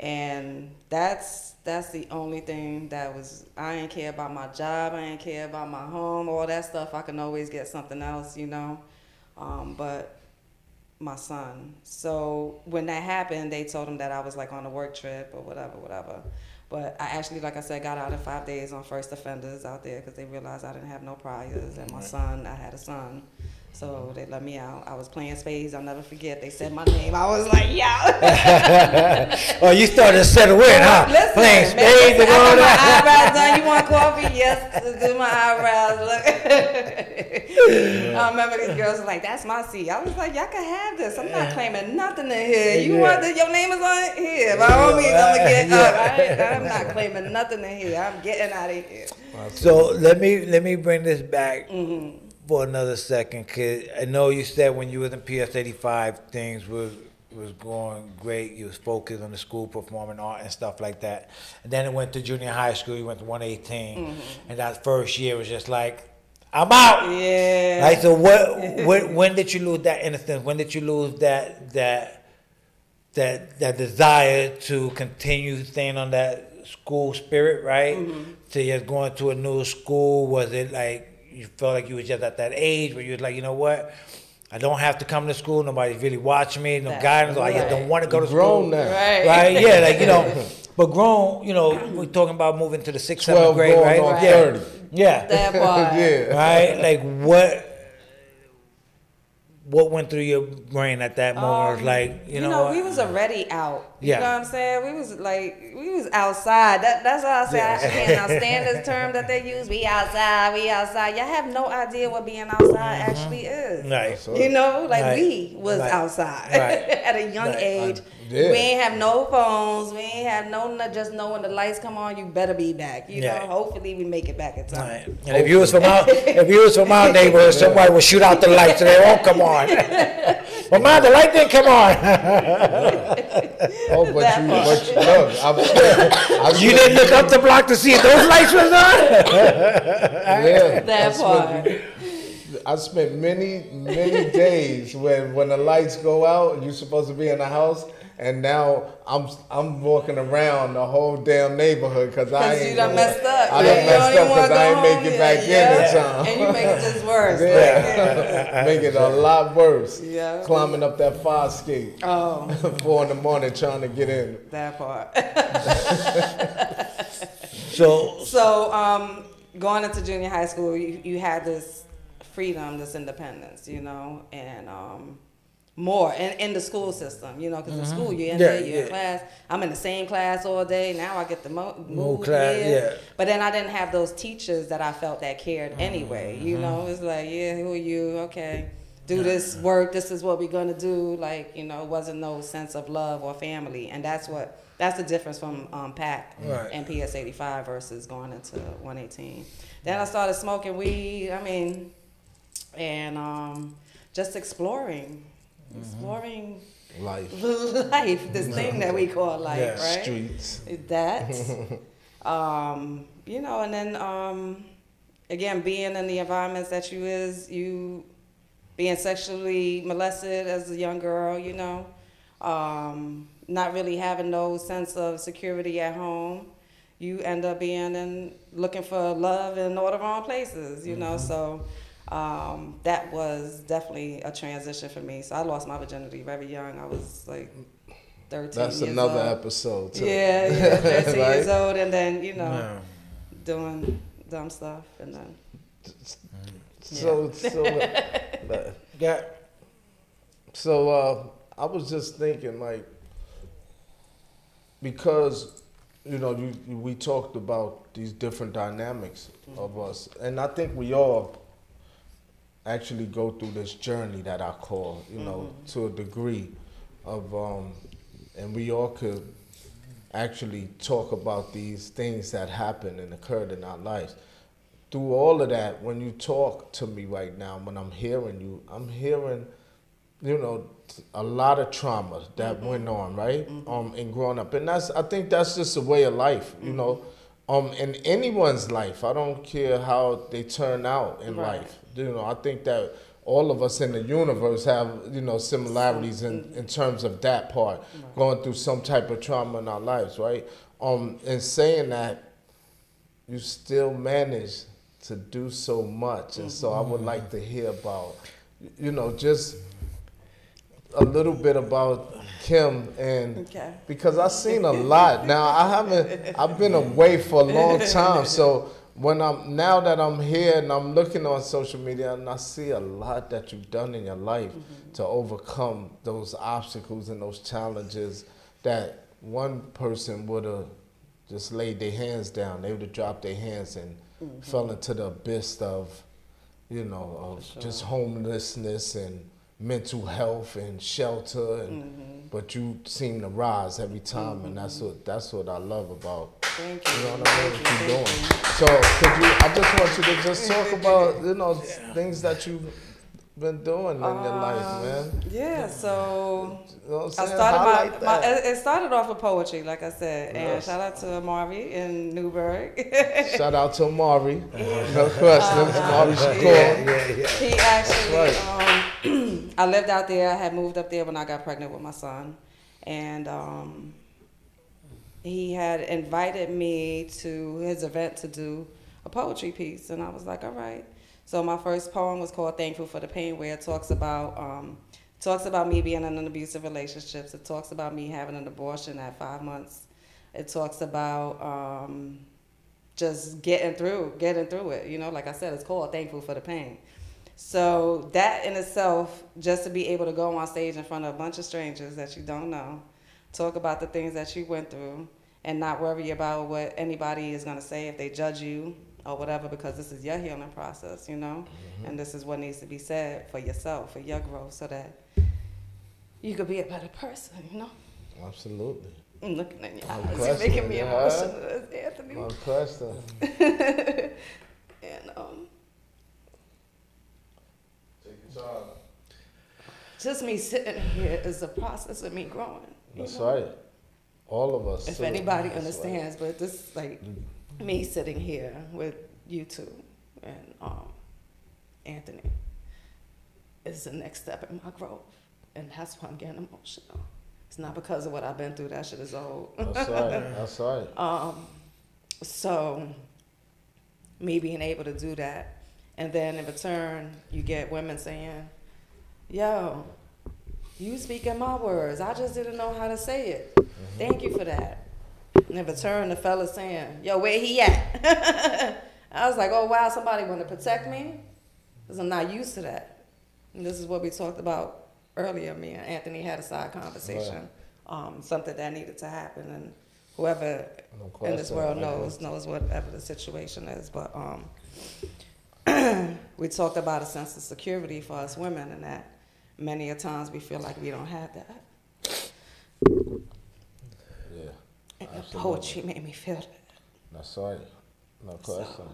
Speaker 1: and that's that's the only thing that was I didn't care about my job, I didn't care about my home, all that stuff. I can always get something else, you know. Um, but my son. So when that happened, they told him that I was like on a work trip or whatever, whatever. But I actually, like I said, got out in five days on first offenders out there because they realized I didn't have no priors and my son, I had a son. So they let me out. I was playing spades. I'll never forget. They said <laughs> my name. I was like, yeah. <laughs>
Speaker 2: oh, you started to settle in, huh?
Speaker 1: Listen,
Speaker 2: Playing spades and all
Speaker 1: got my eyebrows done. You want coffee? <laughs> Yes, do my eyebrows. Look. I remember these girls were like, "That's my seat." I was like, "Y'all can have this. I'm not claiming nothing in here. You
Speaker 2: Yeah.
Speaker 1: want the, your name is on here. By all means, I'm gonna get
Speaker 2: Yeah.
Speaker 1: up. I, I'm not claiming nothing in here. I'm getting out of here."
Speaker 2: So let me let me bring this back
Speaker 1: Mm-hmm.
Speaker 2: For another second, cause I know you said when you was in PS eighty five things was was going great. You was focused on the school, performing art and stuff like that. And then it went to junior high school. You went to one and that first year was just like, I'm out.
Speaker 1: Mm-hmm. Yeah.
Speaker 2: Like so, what? <laughs> when, when did you lose that innocence? When did you lose that that that that desire to continue staying on that school spirit, right?
Speaker 1: Mm-hmm.
Speaker 2: To just going to a new school, was it like you felt like you was just at that age where you was like, you know what? I don't have to come to school. Nobody's really watching me. No
Speaker 1: That's
Speaker 2: guidance. Or I just don't want to go to
Speaker 3: Grown
Speaker 2: school.
Speaker 3: now.
Speaker 1: right.
Speaker 2: Right? Yeah, like you know. <laughs> But grown, you know, we're talking about moving to the sixth, seventh
Speaker 3: 12
Speaker 2: grade,
Speaker 3: going
Speaker 2: right? Yeah.
Speaker 3: 30.
Speaker 2: Yeah
Speaker 1: That part. <laughs>
Speaker 3: yeah.
Speaker 2: right? Like what what went through your brain at that moment? Was
Speaker 1: Um,
Speaker 2: like, you, know,
Speaker 1: we was already out. You
Speaker 2: Yeah.
Speaker 1: know what I'm saying? We was like, we was outside. That, that's why I say I can't stand this term that they use. We outside, we outside. Y'all have no idea what being outside actually is.
Speaker 2: right.
Speaker 1: You know, like
Speaker 2: Right.
Speaker 1: we was
Speaker 2: Right.
Speaker 1: outside
Speaker 2: Right. <laughs>
Speaker 1: at a young
Speaker 2: Right.
Speaker 1: age.
Speaker 3: Yeah.
Speaker 1: We ain't have no phones. We ain't have no no- just know when the lights come on, you better be back. You
Speaker 2: Yeah.
Speaker 1: know, hopefully we make it back in time.
Speaker 2: Right. And if you was from our <laughs> if you was from our neighborhood, somebody would shoot out the lights so they won't come on. <laughs> well, man, the light didn't come on. <laughs>
Speaker 3: Oh, but
Speaker 1: That
Speaker 3: you,
Speaker 1: part.
Speaker 3: but you, look, I'm. I'm
Speaker 2: you didn't look up the block to see if those lights was on.
Speaker 3: Yeah.
Speaker 1: That
Speaker 3: I
Speaker 1: part.
Speaker 3: I spent many, many days when when the lights go out and you're supposed to be in the house, and now I'm I'm walking around the whole damn neighborhood because I ain't
Speaker 1: you done messed up.
Speaker 3: I
Speaker 1: yeah.
Speaker 3: done
Speaker 1: You
Speaker 3: messed up because I ain't make it back
Speaker 1: yet.
Speaker 3: in in
Speaker 1: Yeah.
Speaker 3: time.
Speaker 1: And you make it just <laughs> worse.
Speaker 3: Yeah, make it a lot worse.
Speaker 1: Yeah.
Speaker 3: Climbing up that fire escape,
Speaker 1: Oh, <laughs>
Speaker 3: four in the morning trying to get in.
Speaker 1: that part. <laughs>
Speaker 2: So
Speaker 1: So, um, going into junior high school, you, you had this freedom, this independence, you know, and um, more in, in the school system, you know, because in school you in
Speaker 2: Yeah,
Speaker 1: there, you're
Speaker 2: yeah.
Speaker 1: in class. I'm in the same class all day. Now I get to mo- move
Speaker 2: class,
Speaker 1: here.
Speaker 2: yeah.
Speaker 1: But then I didn't have those teachers that I felt that cared anyway. You know, it's like, yeah, who are you? Okay. Do this work. This is what we're gonna do. Like, you know, it wasn't no sense of love or family, and that's what that's the difference from um, PAC
Speaker 2: Right.
Speaker 1: and PS eighty five versus going into one eighteen. Then I started smoking weed. I mean, and um, just exploring, exploring
Speaker 3: Life, <laughs>
Speaker 1: life. This <laughs> thing that we call life,
Speaker 2: Yeah.
Speaker 1: right?
Speaker 3: streets.
Speaker 1: that <laughs> um you know and then um again being in the environments that you is you being sexually molested as a young girl you know um not really having no sense of security at home you end up being in looking for love in all the wrong places you know so um, that was definitely a transition for me. So I lost my virginity very young. I was like 13
Speaker 3: That's
Speaker 1: years
Speaker 3: another
Speaker 1: old.
Speaker 3: episode too.
Speaker 1: Yeah, yeah, 13 <laughs> years old, and then you know
Speaker 2: yeah.
Speaker 1: doing dumb stuff, and then
Speaker 3: So so <laughs> uh,
Speaker 2: yeah.
Speaker 3: so uh, I was just thinking like because you know you, you- we talked about these different dynamics of us, and I think we all actually go through this journey that I call you know to a degree of um, and we all could actually talk about these things that happened and occurred in our lives. Through all of that, when you talk to me right now, when I'm hearing you, I'm hearing, you know, a lot of trauma that went on, right? Um, in growing up, and that's I think that's just a way of life, you know. Um, in anyone's life, I don't care how they turn out in
Speaker 1: Right.
Speaker 3: life. You know, I think that all of us in the universe have, you know, similarities in, in terms of that part, going through some type of trauma in our lives, right? Um, and saying that, you still manage to do so much, and so I would like to hear about, you know, just a little bit about Kim and
Speaker 1: Okay.
Speaker 3: because I've seen a lot. Now I haven't. I've been away for a long time, so when I'm now that I'm here and I'm looking on social media and I see a lot that you've done in your life mm-hmm. to overcome those obstacles and those challenges that one person would have just laid their hands down. They would have dropped their hands and mm-hmm. fell into the abyss of, you know, of just homelessness and mental health and shelter and mm-hmm. but you seem to rise every time and that's mm-hmm. what that's what I love about
Speaker 1: thank you.
Speaker 3: you. know what I mean what you're
Speaker 1: you,
Speaker 3: doing. So could you I just want you to just talk about, you know, things that you've been doing in your life,
Speaker 1: Um,
Speaker 3: man.
Speaker 1: Yeah, so
Speaker 3: You know what
Speaker 1: I
Speaker 3: I'm
Speaker 1: started my, my it it started off with poetry, like I said, and
Speaker 3: Yes.
Speaker 1: shout out to Amari in Newburgh.
Speaker 3: Shout out to Amari. <laughs> No questions. Amari Shakur.
Speaker 2: Yeah, yeah, yeah.
Speaker 1: he actually,
Speaker 3: That's
Speaker 1: um, <clears throat> I lived out there. I had moved up there when I got pregnant with my son, and um, he had invited me to his event to do a poetry piece, and I was like, all right. So my first poem was called "Thankful for the Pain," where it talks about um, talks about me being in an abusive relationships. It talks about me having an abortion at five months. It talks about um, just getting through, getting through it. You know, like I said, it's called "Thankful for the Pain." So that in itself, just to be able to go on stage in front of a bunch of strangers that you don't know, talk about the things that you went through, and not worry about what anybody is going to say if they judge you or whatever, because this is your healing process, you know, and this is what needs to be said for yourself, for your growth, so that you could be a better person, you know.
Speaker 3: Absolutely.
Speaker 1: I'm looking in your
Speaker 3: No
Speaker 1: eyes, you're making me
Speaker 3: yeah.
Speaker 1: emotional, Anthony.
Speaker 3: No question. <laughs>
Speaker 1: and um, just me sitting here is a process of me growing. you
Speaker 3: That's
Speaker 1: know?
Speaker 3: right. All of us.
Speaker 1: If
Speaker 3: too.
Speaker 1: anybody
Speaker 3: That's right.
Speaker 1: understands, but this is like me sitting here with you two and um, Anthony. is the next step in my growth. And that's why I'm getting emotional. It's not because of what I've been through. That shit is old.
Speaker 3: That's right. That's right. <laughs>
Speaker 1: Um, so, me being able to do that, and then in return, you get women saying, "Yo, you speaking my words. I just didn't know how to say it. Thank you for that." And return, the fella saying, "Yo, where he at?" <laughs> I was like, "Oh wow, somebody want to protect me," because I'm not used to that. And this is what we talked about earlier. Me and Anthony had a side conversation. Um, something that needed to happen, and whoever
Speaker 3: No
Speaker 1: in this world knows knows whatever the situation is. But um, <clears throat> we talked about a sense of security for us women, and that many a times we feel like we don't have that.
Speaker 3: Yeah.
Speaker 1: And the
Speaker 3: Absolutely.
Speaker 1: poetry made me feel that.
Speaker 3: That's right. No question.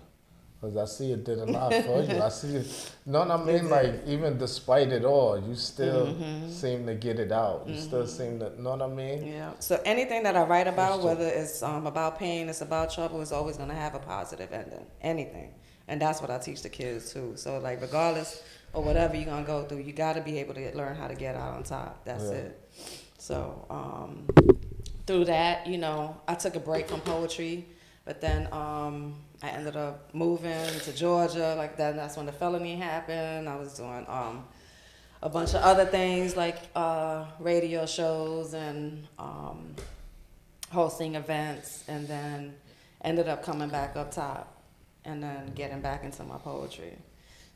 Speaker 3: Because I see it did a lot for you. I see it. No, I <laughs> mean, like, even despite it all, you still
Speaker 1: Mm-hmm.
Speaker 3: seem to get it out. You still seem to, know what I mean?
Speaker 1: Yeah. So anything that I write about,
Speaker 3: That's
Speaker 1: whether it's um, about pain, it's about trouble, is always going to have a positive ending. Anything, and that's what I teach the kids too. So like, regardless of whatever you're gonna go through, you got to be able to learn how to get out on top. That's
Speaker 3: Yeah.
Speaker 1: it. So um, through that, you know, I took a break from poetry, but then um, I ended up moving to Georgia. Like that, that's when the felony happened. I was doing um, a bunch of other things like uh, radio shows and um, hosting events, and then ended up coming back up top and then getting back into my poetry.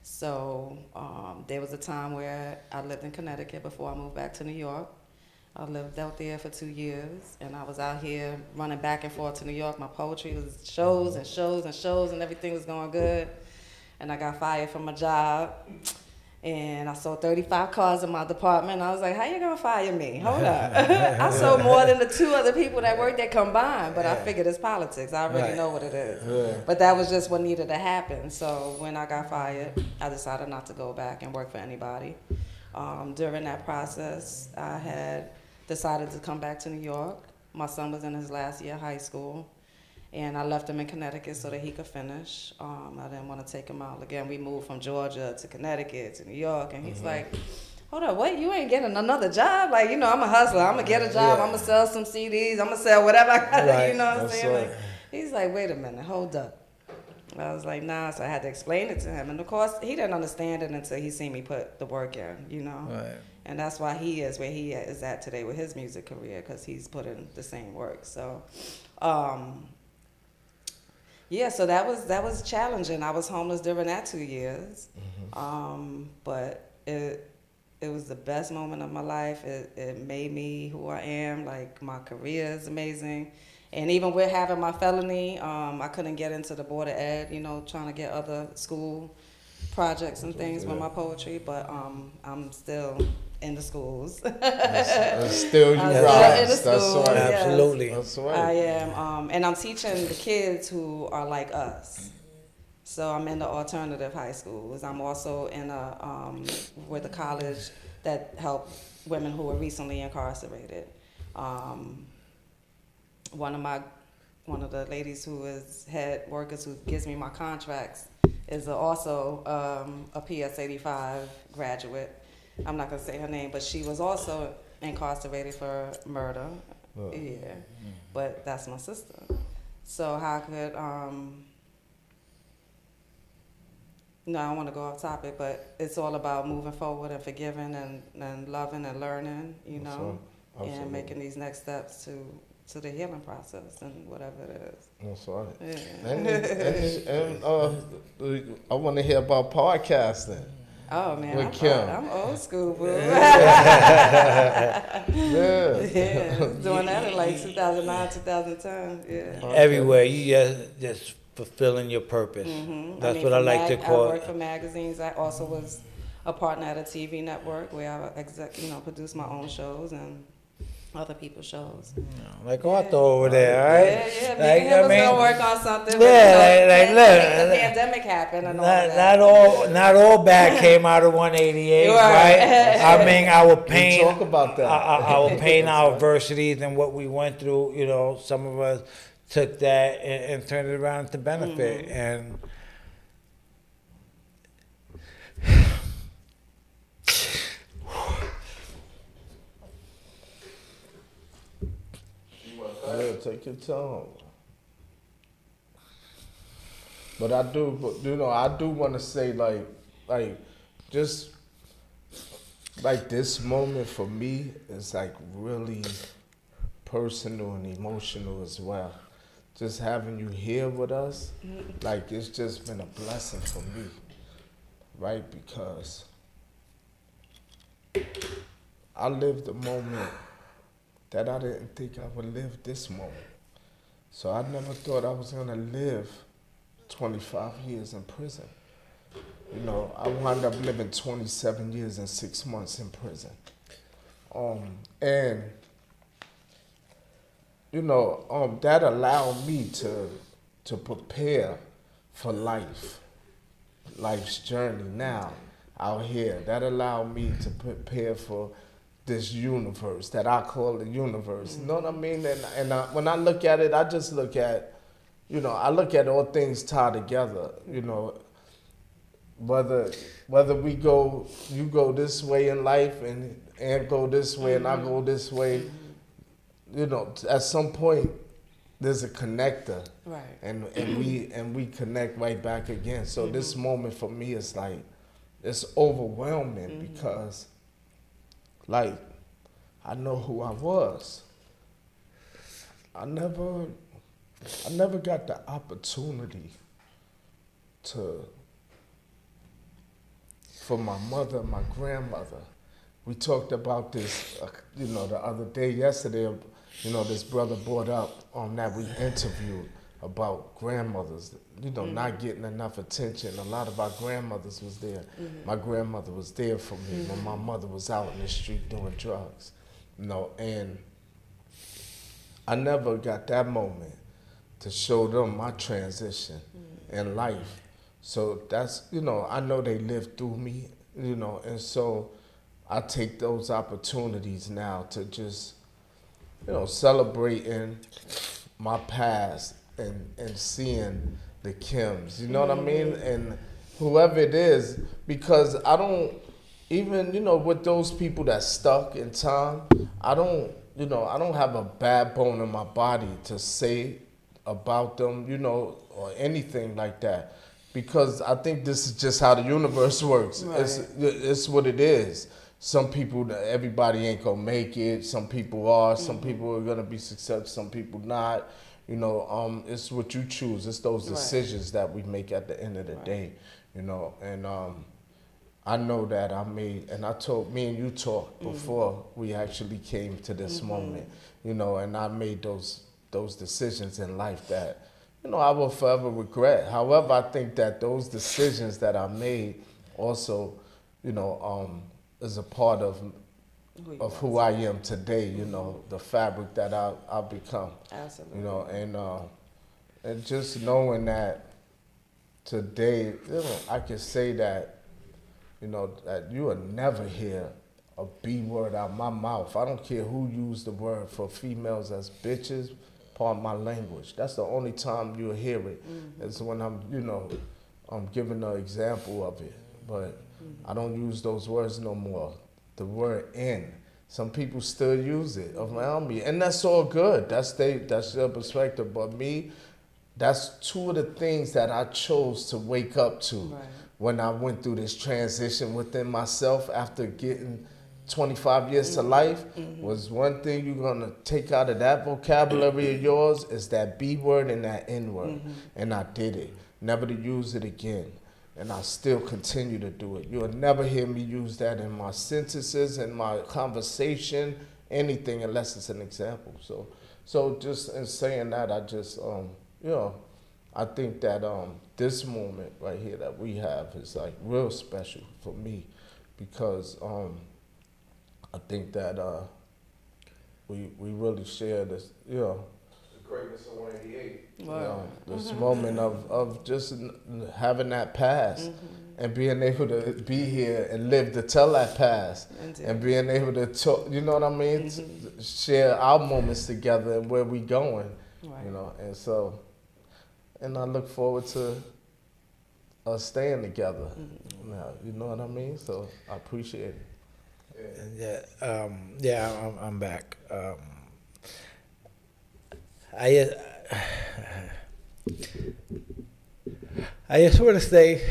Speaker 1: So um, there was a time where I lived in Connecticut before I moved back to New York. I lived out there for two years, and I was out here running back and forth to New York. My poetry was shows and shows and shows, and everything was going good. And I got fired from my job, and I sold 35 cars in my department. I was like, "How you gonna fire me? Hold up! <laughs> I sold more than the two other people that worked there combined." But I figured it's politics. I already
Speaker 2: Right.
Speaker 1: know what it is.
Speaker 3: Yeah.
Speaker 1: But that was just what needed to happen. So when I got fired, I decided not to go back and work for anybody. Um, during that process, I had decided to come back to New York. My son was in his last year of high school, and I left him in Connecticut so that he could finish. Um, I didn't want to take him out. Again, we moved from Georgia to Connecticut to New York, and he's like, Hold up, what? You ain't getting another job? Like, you know, I'm a hustler. I'm gonna get a job.
Speaker 3: Yeah.
Speaker 1: I'm gonna sell some CDs. I'm gonna sell whatever I got.
Speaker 2: Right.
Speaker 1: You know what I'm
Speaker 3: That's
Speaker 1: saying? Like, he's like, wait a minute, hold up. I was like, nah. So I had to explain it to him, and of course, he didn't understand it until he seen me put the work in. You know.
Speaker 2: Right.
Speaker 1: And that's why he is where he is at today with his music career because he's put in the same work. So, um, yeah, so that was that was challenging. I was homeless during that two years, um, but it it was the best moment of my life. It it made me who I am. Like my career is amazing, and even with having my felony, um, I couldn't get into the board of ed. You know, trying to get other school projects and things with my poetry, but um, I'm still in the schools.
Speaker 3: And <laughs> still you
Speaker 1: I
Speaker 3: rise. That's
Speaker 1: school,
Speaker 3: right.
Speaker 1: yes.
Speaker 2: Absolutely.
Speaker 3: That's
Speaker 1: I am, um, and I'm teaching the kids who are like us. So I'm in the alternative high schools. I'm also in a um, with a college that help women who are recently incarcerated. Um, one of my one of the ladies who is head workers who gives me my contracts is also um, a PS 85 graduate. I'm not gonna say her name, but she was also incarcerated for murder.
Speaker 3: Oh.
Speaker 1: Yeah, but that's my sister. So how could um, no, I don't want to go off topic, but it's all about moving forward and forgiving and, and loving and learning, you
Speaker 3: That's
Speaker 1: know,
Speaker 3: right.
Speaker 1: and making these next steps to to the healing process and whatever it is.
Speaker 3: That's right.
Speaker 1: Yeah.
Speaker 3: And, and, and uh, I want to hear about podcasting.
Speaker 1: Oh man,
Speaker 3: With
Speaker 1: I'm,
Speaker 3: Kim.
Speaker 1: I'm old school, boo.
Speaker 3: Yeah. <laughs>
Speaker 1: yeah, doing that in like 2009, 2010. Yeah.
Speaker 2: Everywhere you just just fulfilling your purpose.
Speaker 1: Mhm.
Speaker 2: That's
Speaker 1: mean,
Speaker 2: what I
Speaker 1: for
Speaker 2: like to
Speaker 1: mag-
Speaker 2: call
Speaker 1: I worked for magazines. I also was a partner at a TV network where I exec, you know, produced my own shows and other people's shows.
Speaker 2: Like oh, Arthur over there, all right?
Speaker 1: Yeah, yeah. Me
Speaker 2: Like,
Speaker 1: and him
Speaker 2: I mean,
Speaker 1: gonna work on something.
Speaker 2: Yeah,
Speaker 1: but, you know,
Speaker 2: like- like,
Speaker 1: pandemic-
Speaker 2: look,
Speaker 1: the pandemic happened and all
Speaker 2: Not,
Speaker 1: that.
Speaker 2: not all not all bad came out of 188,
Speaker 1: Right.
Speaker 2: right? I <laughs> mean, our
Speaker 3: We
Speaker 2: pain,
Speaker 3: talk about that.
Speaker 2: our, our <laughs> pain, our adversities, and what we went through. You know, some of us took that and, and turned it around to benefit. Mm-hmm. And
Speaker 3: Yeah, take your time. But I do, but you know, I do want to say like, like, just like this moment for me is like really personal and emotional as well. Just having you here with us, mm-hmm. like it's just been a blessing for me, right? Because I live the moment that I didn't think I would live this moment. So I never thought I was gonna live 25 years in prison. You know, I wound up living 27 years and six months in prison. Um, and, you know, um, that allowed me to, to prepare for life, life's journey now out here. That allowed me to prepare for this universe that I call the universe. You know what I mean? And, and I, when I look at it, I just look at, you know, I look at all things tied together, you know, whether whether we go you go this way in life and and go this way and I mm-hmm. go this way, mm-hmm. you know, at some point there's a connector.
Speaker 1: Right.
Speaker 3: And and we and we connect right back again. So this mm-hmm. moment for me is like it's overwhelming because like I know who I was. I never I never got the opportunity to for my mother my grandmother. We talked about this, uh, you know, the other day, yesterday. You know, this brother brought up on that we interviewed about grandmothers, you know, not mm-hmm. getting enough attention. A lot of our grandmothers was there. Mm-hmm. My grandmother was there for me when my mm-hmm. mother was out in the street doing drugs, you know, and I never got that moment to show them my transition in life. So that's, you know, I know they lived through me, you know, and so I take those opportunities now to just, you know, celebrating my past and, and seeing the Kims, you know what I mean? And whoever it is, because I don't, even, you know, with those people that stuck in time, I don't, you know, I don't have a bad bone in my body to say about them, you know, or anything like that. Because I think this is just how the universe <laughs> works. It's,
Speaker 1: Right.
Speaker 3: it's what it is. Some people, everybody ain't gonna make it. Some people are. Some mm-hmm. people are gonna be successful. Some people not. You know, um, it's what you choose. It's those
Speaker 1: Right.
Speaker 3: decisions that we make at the end of the
Speaker 1: Right.
Speaker 3: day. You know, and um, I know that I made, and I told me and you talked
Speaker 1: Mm-hmm.
Speaker 3: before we actually came to this moment. You know, and I made those those decisions in life that you know I will forever regret. However, I think that those decisions that I made also, you know, um, is a part of of who I am today. You know, the fabric that I I've become.
Speaker 1: Absolutely.
Speaker 3: You know, and uh, and just knowing that today, you know, I can say that, you know, that you will never hear a B word out my mouth. I don't care who used the word for females as bitches, part of my language. That's the only time you'll hear it. Is when I'm, you know, I'm giving an example of it. But I don't use those words no more. The word in. Some people still use it around me, and that's all good. That's they, that's their perspective. But me, that's two of the things that I chose to wake up to
Speaker 1: Right.
Speaker 3: when I went through this transition within myself after getting 25 years to mm-hmm. life mm-hmm. was one thing you're gonna take out of that vocabulary of yours is that B word and that N word. Mm-hmm. And I did it. Never to use it again. And I still continue to do it. You'll never hear me use that in my sentences, in my conversation, anything unless it's an example. So so just in saying that I just um you know I think that um, this moment right here that we have is like real special for me because um, I think that uh, we we really share this, you know,
Speaker 4: greatness of 188.
Speaker 3: you know this moment of, of just n- n- having that past and being able to be here and live to tell that past
Speaker 1: Indeed.
Speaker 3: and being able to talk, you know what I mean? S- Share our moments together and where we going,
Speaker 1: Right.
Speaker 3: you know, and so, and I look forward to us staying together. Now, you know what I mean? So I appreciate it.
Speaker 2: Yeah, um, yeah, I'm, I'm back. Um, I just, I just want to say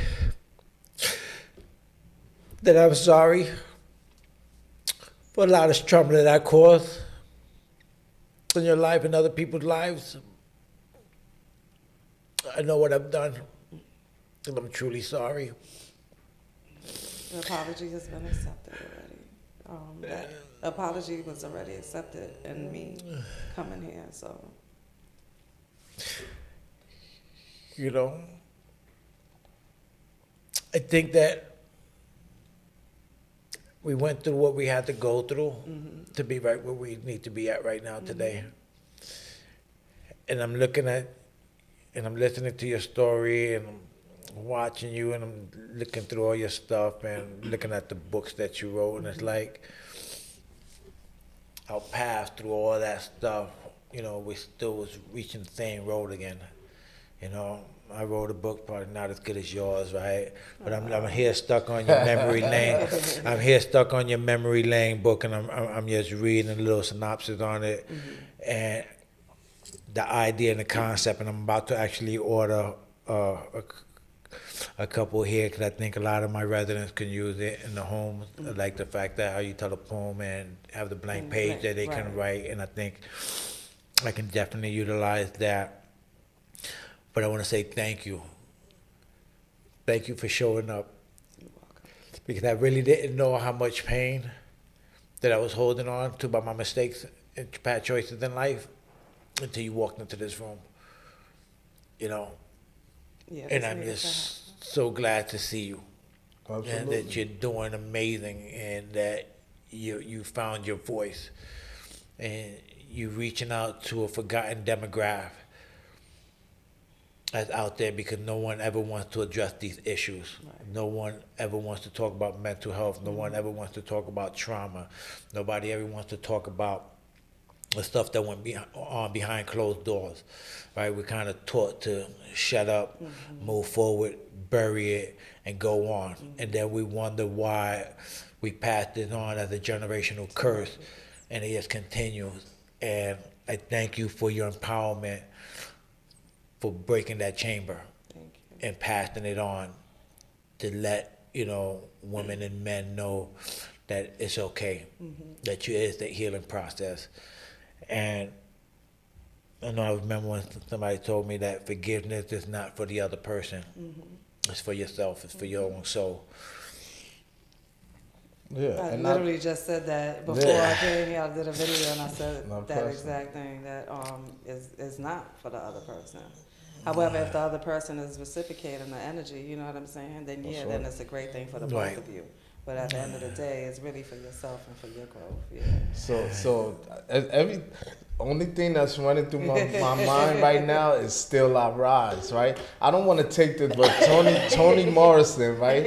Speaker 2: that I'm sorry for a lot of trouble that I caused in your life and other people's lives. I know what I've done, and I'm truly sorry.
Speaker 1: The apology has been accepted already. Um, that apology was already accepted in me coming here, so.
Speaker 2: You know, I think that we went through what we had to go through mm-hmm. to be right where we need to be at right now today. Mm-hmm. And I'm looking at, and I'm listening to your story, and I'm watching you, and I'm looking through all your stuff, and looking at the books that you wrote, and it's mm-hmm. like our path through all that stuff. You know, we still was reaching the same road again. You know, I wrote a book, probably not as good as yours, right? But I'm, I'm here stuck on your memory <laughs> lane. I'm here stuck on your memory lane book, and I'm, I'm, just reading a little synopsis on it, and the idea and the concept. And I'm about to actually order uh, a, a couple here because I think a lot of my residents can use it in the home. I like the fact that how you tell a poem and have the blank
Speaker 1: Mm,
Speaker 2: page that they can write, and I think I can definitely utilize that. But I want to say thank you. Thank you for showing up because I really didn't know how much pain that I was holding on to by my mistakes and bad choices in life until you walked into this room. You know,
Speaker 1: Yeah,
Speaker 2: and I'm
Speaker 1: needed to
Speaker 2: just so glad to see you and that you're doing amazing and that you you found your voice and you reaching out to a forgotten demographic that's out there because no one ever wants to address these issues.
Speaker 1: Right.
Speaker 2: No one ever wants to talk about mental health. No one mm-hmm. ever wants to talk about trauma. Nobody ever wants to talk about the stuff that went be- on behind closed doors, right? We're kind of taught to shut up, mm-hmm. move forward, bury it, and go on. Mm-hmm. And then we wonder why we passed it on as a generational curse, and it just continues. And I thank you for your empowerment, for breaking that chamber and passing it on to let you know women and men know that it's okay mm-hmm. that you is the healing process. And I know I remember when somebody told me that forgiveness is not for the other person. Mm-hmm. It's for yourself it's for your own mm-hmm. soul
Speaker 3: Yeah,
Speaker 1: I
Speaker 3: and I,
Speaker 1: literally just said that before
Speaker 3: Yeah.
Speaker 1: I came here. I did a video and I said <laughs> that
Speaker 3: question.
Speaker 1: exact thing. That um is is not for the other person. However, if the other person is reciprocating the energy, you know what I'm saying, then yeah,
Speaker 3: That's
Speaker 1: then it's a great thing for the
Speaker 2: Right.
Speaker 1: both of you. But at the end of the day, it's really for yourself and for your growth. Yeah.
Speaker 3: so so every only thing that's running through my, my <laughs> mind right now is still I rise, right? I don't want to take this, but Tony Toni Morrison, right?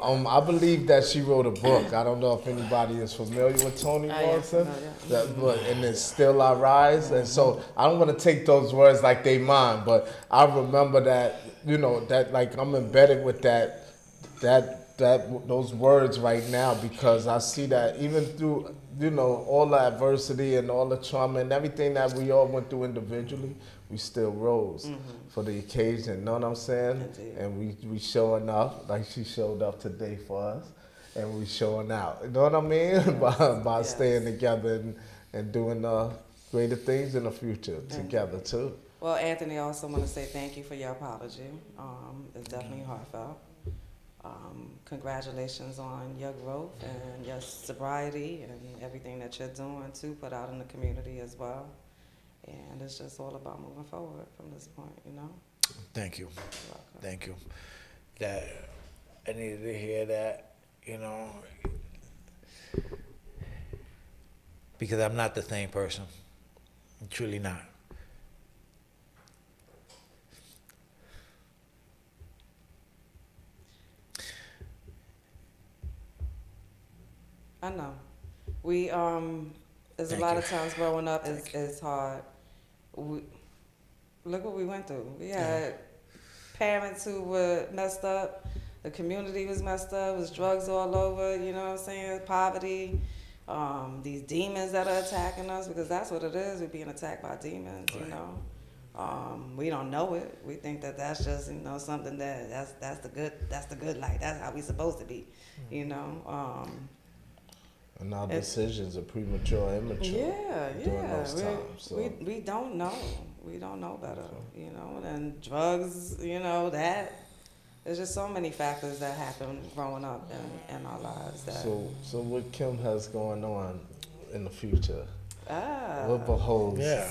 Speaker 3: Um, I believe that she wrote a book. I don't know if anybody is familiar with Toni
Speaker 1: am
Speaker 3: Morrison. That, but and it's still I rise, and so I don't want to take those words like they mine, but I remember that you know that like I'm embedded with that that that those words right now because I see that even through you know all the adversity and all the trauma and everything that we all went through individually, we still rose for the occasion. Know what I'm saying?
Speaker 1: Indeed.
Speaker 3: And we we showing up like she showed up today for us, and we showing out. You know what I mean? <laughs> by by
Speaker 1: Yes.
Speaker 3: staying together and and doing uh, greater things in the future together too.
Speaker 1: Well, Anthony, I also want to say thank you for your apology. Um, it's definitely heartfelt. Um, congratulations on your growth and your sobriety and everything that you're doing to put out in the community as well. And it's just all about moving forward from this point, you know?
Speaker 2: thank you
Speaker 1: You're
Speaker 2: thank you that I needed to hear that you know because I'm not the same person I'm truly not
Speaker 1: I know. We um, there's a lot
Speaker 2: you.
Speaker 1: of times growing up is
Speaker 2: Thank
Speaker 1: is hard. We look what we went through. We had parents who were messed up. The community was messed up. It was drugs all over. You know what I'm saying? Poverty. um, these demons that are attacking us because that's what it is. We're being attacked by demons, you know. Um, we don't know it. We think that that's just you know something that that's that's the good that's the good life. That's how we supposed to be, you know. Um,
Speaker 3: And our
Speaker 1: It-
Speaker 3: decisions are premature, immature.
Speaker 1: yeah,
Speaker 3: during
Speaker 1: yeah.
Speaker 3: those
Speaker 1: we,
Speaker 3: times, so.
Speaker 1: we we don't know. We don't know better, you know. And drugs, you know that. There's just so many factors that happen growing up in, in our lives that.
Speaker 3: So, so what Kim has going on in the future?
Speaker 1: ah.
Speaker 3: what beholds?
Speaker 2: Yeah.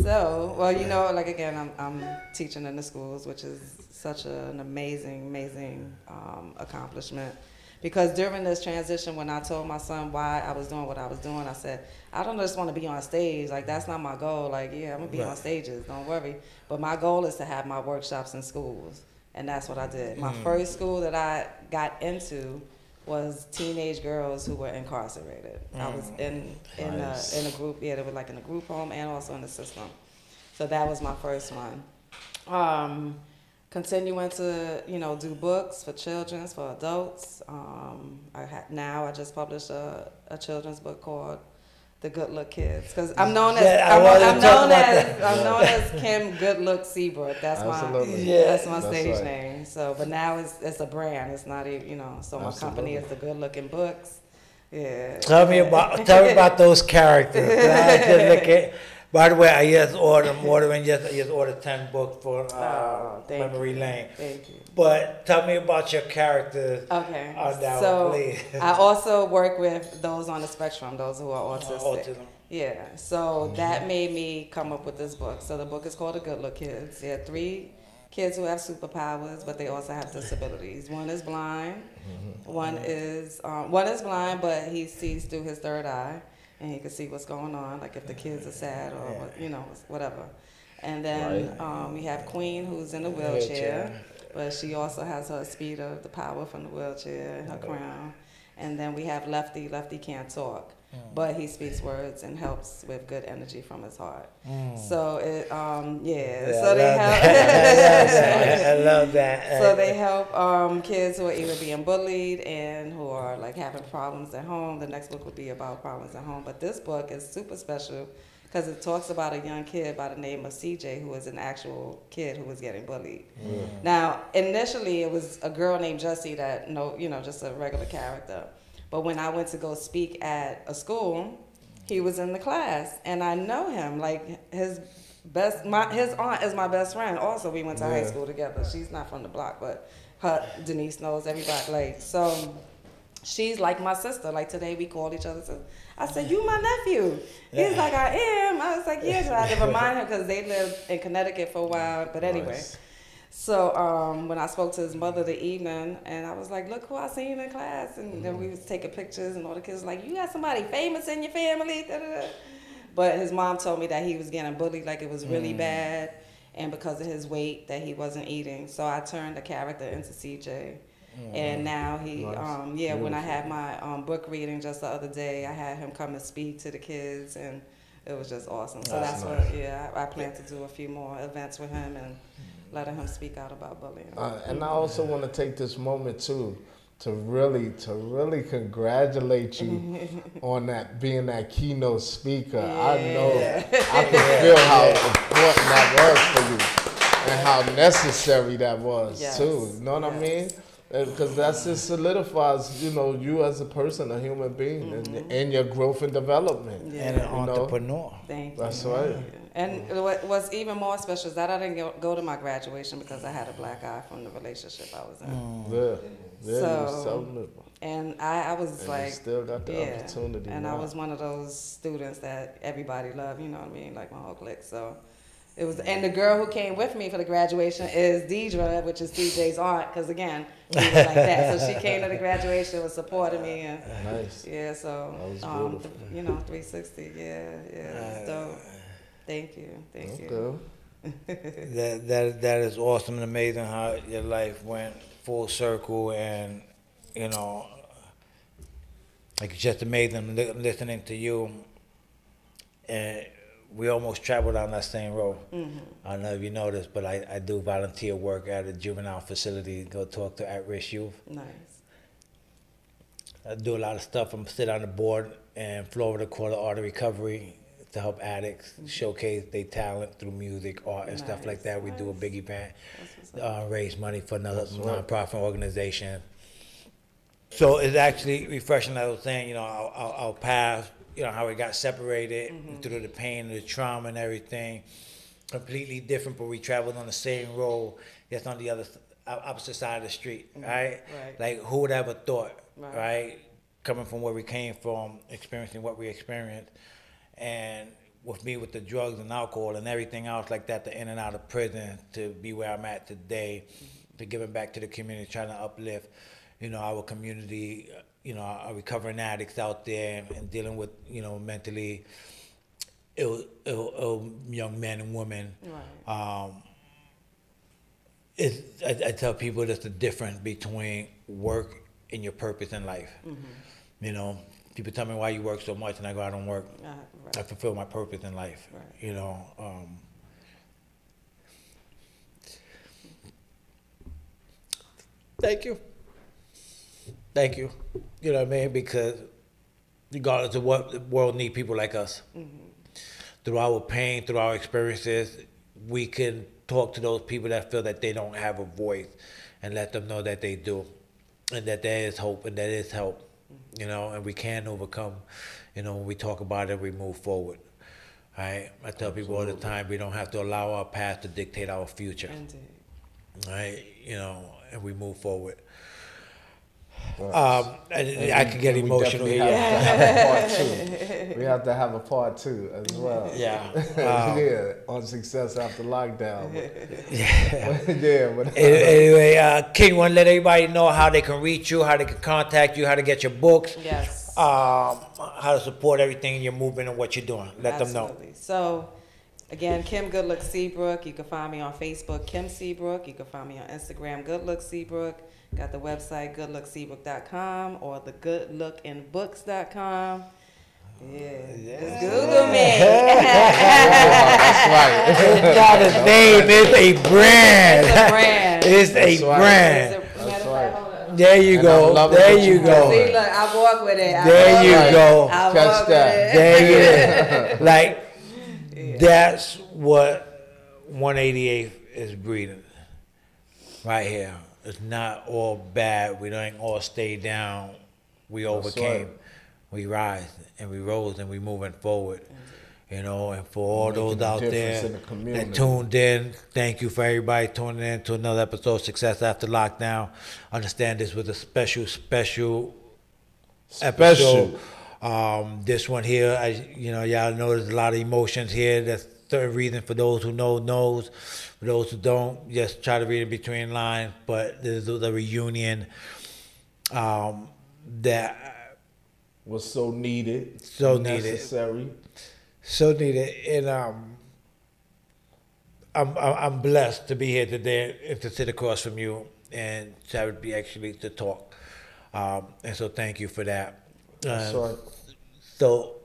Speaker 1: So, well, you know, like again, I'm, I'm teaching in the schools, which is such an amazing, amazing um, accomplishment. Because during this transition, when I told my son why I was doing what I was doing, I said, I don't just want to be on stage. Like, that's not my goal. Like, yeah, I'm going to be on stages, don't worry. But my goal is to have my workshops in schools. And that's what I did. My first school that I got into was teenage girls who were incarcerated. I was in in
Speaker 3: Nice.
Speaker 1: a, in a group, yeah, they were like in a group home and also in the system. So that was my first one. Um, continuing to you know do books for children's for adults. Um, I ha- now I just published a, a children's book called The Good Look Kids because I'm known as
Speaker 2: Yeah,
Speaker 1: I'm, I'm known as
Speaker 2: that.
Speaker 1: I'm known as Kim Good Look Seabrook. That's my
Speaker 2: Yeah.
Speaker 1: that's my
Speaker 3: That's
Speaker 1: stage
Speaker 3: right.
Speaker 1: name. So, but now it's it's a brand. It's not even you know. So my company is the Good Looking Books. Yeah.
Speaker 2: Tell me about tell me about those characters. <laughs> I just look at. By the way, I just ordered I'm ordering just I just ordered ten books for uh,
Speaker 1: Oh,
Speaker 2: Memory
Speaker 1: you.
Speaker 2: Lane.
Speaker 1: Thank you.
Speaker 2: But tell me about your characters.
Speaker 1: Okay.
Speaker 2: that
Speaker 1: so
Speaker 2: one. <laughs>
Speaker 1: I also work with those on the spectrum, those who are autistic.
Speaker 2: Autism.
Speaker 1: Yeah. So that made me come up with this book. So the book is called The Good Look Kids. There are three kids who have superpowers, but they also have disabilities. One is blind. One is um, one is blind, but he sees through his third eye, and he can see what's going on, like if the kids are sad or you know whatever. And then
Speaker 3: Right.
Speaker 1: um, we have Queen, who's in a
Speaker 2: Wheelchair.
Speaker 1: wheelchair, but she also has her speed of the power from the wheelchair, her crown. And then we have Lefty. Lefty can't talk, but he speaks words and helps with good energy from his heart. So it, um, yeah.
Speaker 2: Mm. Yeah,
Speaker 1: so
Speaker 2: I
Speaker 1: they help. <laughs>
Speaker 2: I love that.
Speaker 1: So they help um, kids who are either being bullied and who are like having problems at home. The next book would be about problems at home, but this book is super special because it talks about a young kid by the name of CJ who is an actual kid who was getting bullied. Now, initially, it was a girl named Jessie that no, you know, just a regular character. But when I went to go speak at a school, he was in the class, and I know him. Like his best, my his aunt is my best friend. Also, we went to high school together. She's not from the block, but her Denise knows everybody. Like so, she's like my sister. Like today, we called each other. So I said, "You my nephew." He's like, "I am." I was like, "Yeah." So I had to remind him because they lived in Connecticut for a while. But anyway.
Speaker 3: Nice.
Speaker 1: So um, when I spoke to his mother the evening, and I was like, "Look who I seen in class," and then we was taking pictures, and all the kids were like, "You got somebody famous in your family?" Da, da, da. But his mom told me that he was getting bullied, like it was really bad, and because of his weight, that he wasn't eating. So I turned the character into CJ, and now he,
Speaker 3: Nice.
Speaker 1: um, yeah. When I had my um, book reading just the other day, I had him come and speak to the kids, and it was just awesome. So
Speaker 3: That's
Speaker 1: that's,
Speaker 3: nice.
Speaker 1: what, yeah. I, I plan to do a few more events with him and letting him speak out about bullying.
Speaker 3: Uh, and I also want to take this moment too to really to really congratulate you <laughs> on that being that keynote speaker. I know I can <laughs> feel how important that was for you and how necessary that was
Speaker 1: Yes.
Speaker 3: too. You know what I mean? Because that just solidifies, you know, you as a person, a human being, and, and your growth and development.
Speaker 1: Mm-hmm. Yeah.
Speaker 2: and an
Speaker 3: You know?
Speaker 2: entrepreneur.
Speaker 1: Thank you.
Speaker 3: That's right.
Speaker 1: And what, was even more special is that I didn't go, go to my graduation because I had a black eye from the relationship I was in.
Speaker 3: Yeah, yeah,
Speaker 1: So,
Speaker 3: you selling.
Speaker 1: And I, I was
Speaker 3: And you
Speaker 1: like,
Speaker 3: still got the
Speaker 1: yeah.
Speaker 3: opportunity.
Speaker 1: And I was one of those students that everybody loved, you know what I mean, like my whole clique. So it was, and the girl who came with me for the graduation is Deidre, which is DJ's aunt, because again, we like that. So she came to the graduation, was supporting me, and
Speaker 3: nice.
Speaker 1: yeah, so
Speaker 3: That was
Speaker 1: um,
Speaker 3: beautiful.
Speaker 1: th- you know, 360, yeah, yeah, it was dope. Thank you, thank you. <laughs>
Speaker 2: That that that is awesome and amazing how your life went full circle and you know like it's just amazing li- listening to you and we almost traveled on that same road.
Speaker 1: Mm-hmm.
Speaker 2: I don't know if you noticed, but I, I do volunteer work at a juvenile facility, go talk to at risk youth.
Speaker 1: Nice.
Speaker 2: I do a lot of stuff. I'm sit on the board and Florida called it Art of Recovery to help addicts mm-hmm. showcase their talent through music, art, and stuff like that. We do a big event,
Speaker 1: That's what's up.
Speaker 2: uh, raise money for another
Speaker 3: right.
Speaker 2: nonprofit organization. So it's actually refreshing. I was saying, you know, our, our, our path, you know, how we got separated mm-hmm. through the pain and the trauma and everything, completely different, but we traveled on the same road, just on the other, opposite side of the street, mm-hmm. right?
Speaker 1: Right.
Speaker 2: Like, who would ever thought,
Speaker 1: Right.
Speaker 2: right? Coming from where we came from, experiencing what we experienced, and with me with the drugs and alcohol and everything else like that, the in and out of prison, to be where I'm at today, to giving back to the community, trying to uplift, you know, our community, you know, our recovering addicts out there and dealing with, you know, mentally ill, ill, ill young men and women.
Speaker 1: Right.
Speaker 2: Um, it's, I, I tell people there's a difference between work and your purpose in life. You know, people tell me why you work so much, and I go, I don't work.
Speaker 1: Uh,
Speaker 2: I fulfill my purpose in life.
Speaker 1: Right.
Speaker 2: You know. Um, thank you. Thank you. You know what I mean? Because regardless of what the world need people like us. Through our pain, through our experiences, we can talk to those people that feel that they don't have a voice and let them know that they do. And that there is hope and there is help. You know, and we can overcome. You know, when we talk about it, we move forward. Right? I tell people all the time, we don't have to allow our past to dictate our future.
Speaker 1: Indeed.
Speaker 2: Right? You know, and we move forward.
Speaker 3: Right.
Speaker 2: Um, I, I could get
Speaker 3: And we
Speaker 2: emotional
Speaker 3: definitely
Speaker 2: here.
Speaker 3: have to have <laughs> part two. We have to have a part two as well.
Speaker 2: Yeah. <laughs>
Speaker 3: yeah, <laughs> on success after lockdown. But, yeah, but
Speaker 2: Any- Anyway, uh, Kim, want to let everybody know how they can reach you, how they can contact you, how to get your books,
Speaker 1: Yes.
Speaker 2: um, how to support everything in your movement and what you're doing. Let them know.
Speaker 1: So, again, Kim Goodlook Seabrook. You can find me on Facebook, Kim Seabrook. You can find me on Instagram, Goodlook Seabrook. Got the website, goodlookseabrook.com or the goodlookinbooks.com. Yeah. Just Google me. <laughs>
Speaker 3: that's right. <laughs>
Speaker 2: It's not a name, it's a brand.
Speaker 1: It's a brand. <laughs>
Speaker 2: it's a
Speaker 3: That's right.
Speaker 2: brand.
Speaker 1: It's a-
Speaker 3: That's right.
Speaker 2: There you
Speaker 3: And
Speaker 2: go. There you
Speaker 3: you
Speaker 2: go.
Speaker 1: See, look, I walk with it. I
Speaker 2: There you
Speaker 1: it.
Speaker 2: go.
Speaker 1: I
Speaker 3: Catch
Speaker 1: walk
Speaker 3: that.
Speaker 1: with it.
Speaker 2: There you go. Like that's what 188 is breeding. Right here. It's not all bad. We don't all stay down. We overcame. We rise and we rose and we moving forward. You know, and for all
Speaker 3: Making
Speaker 2: those out there
Speaker 3: the
Speaker 2: that tuned in, thank you for everybody tuning in to another episode of Success After Lockdown. Understand this was a special, special episode. Um, this one here, I, you know, y'all know there's a lot of emotions here. There's certain reason for those who know knows. For those who don't, just try to read in between lines. But there's the reunion um, that
Speaker 3: was so needed.
Speaker 2: So needed.
Speaker 3: necessary.
Speaker 2: so needed, and um, I'm I'm blessed to be here today and to sit across from you and to be actually to talk. Um, and so thank you for that. Uh. So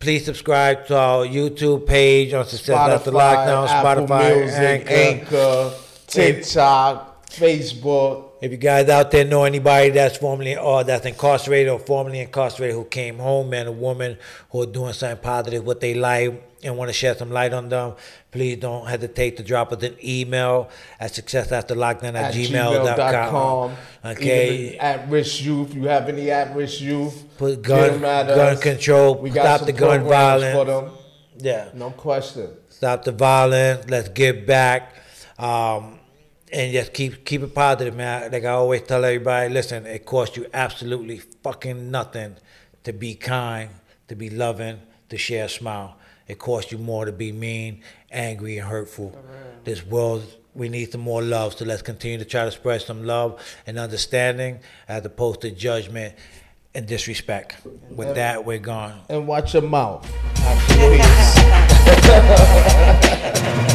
Speaker 2: please subscribe to our YouTube page on Success After
Speaker 3: Spotify,
Speaker 2: Lockdown,
Speaker 3: Apple
Speaker 2: Spotify,
Speaker 3: Music,
Speaker 2: Anchor.
Speaker 3: Anchor, TikTok, Facebook.
Speaker 2: If you guys out there know anybody that's formerly or that's incarcerated or formerly incarcerated who came home, man or woman, who are doing something positive with their life and want to shed some light on them, please don't hesitate to drop us an email at successafterlockdown at,
Speaker 3: at
Speaker 2: gmail.com.
Speaker 3: gmail.com.
Speaker 2: Okay.
Speaker 3: At risk youth. You have any at risk youth?
Speaker 2: Put gun, gun
Speaker 3: us.
Speaker 2: control,
Speaker 3: We got
Speaker 2: stop the gun violence.
Speaker 3: for them.
Speaker 2: Yeah.
Speaker 3: No question.
Speaker 2: Stop the violence. Let's give back. Um, and just keep keep it positive, man. Like I always tell everybody, listen, it costs you absolutely fucking nothing to be kind, to be loving, to share a smile. It costs you more to be mean, angry, and hurtful. This world, we need some more love. So let's continue to try to spread some love and understanding as opposed to judgment and disrespect. With that, we're gone.
Speaker 3: And watch your mouth. <laughs> After <laughs>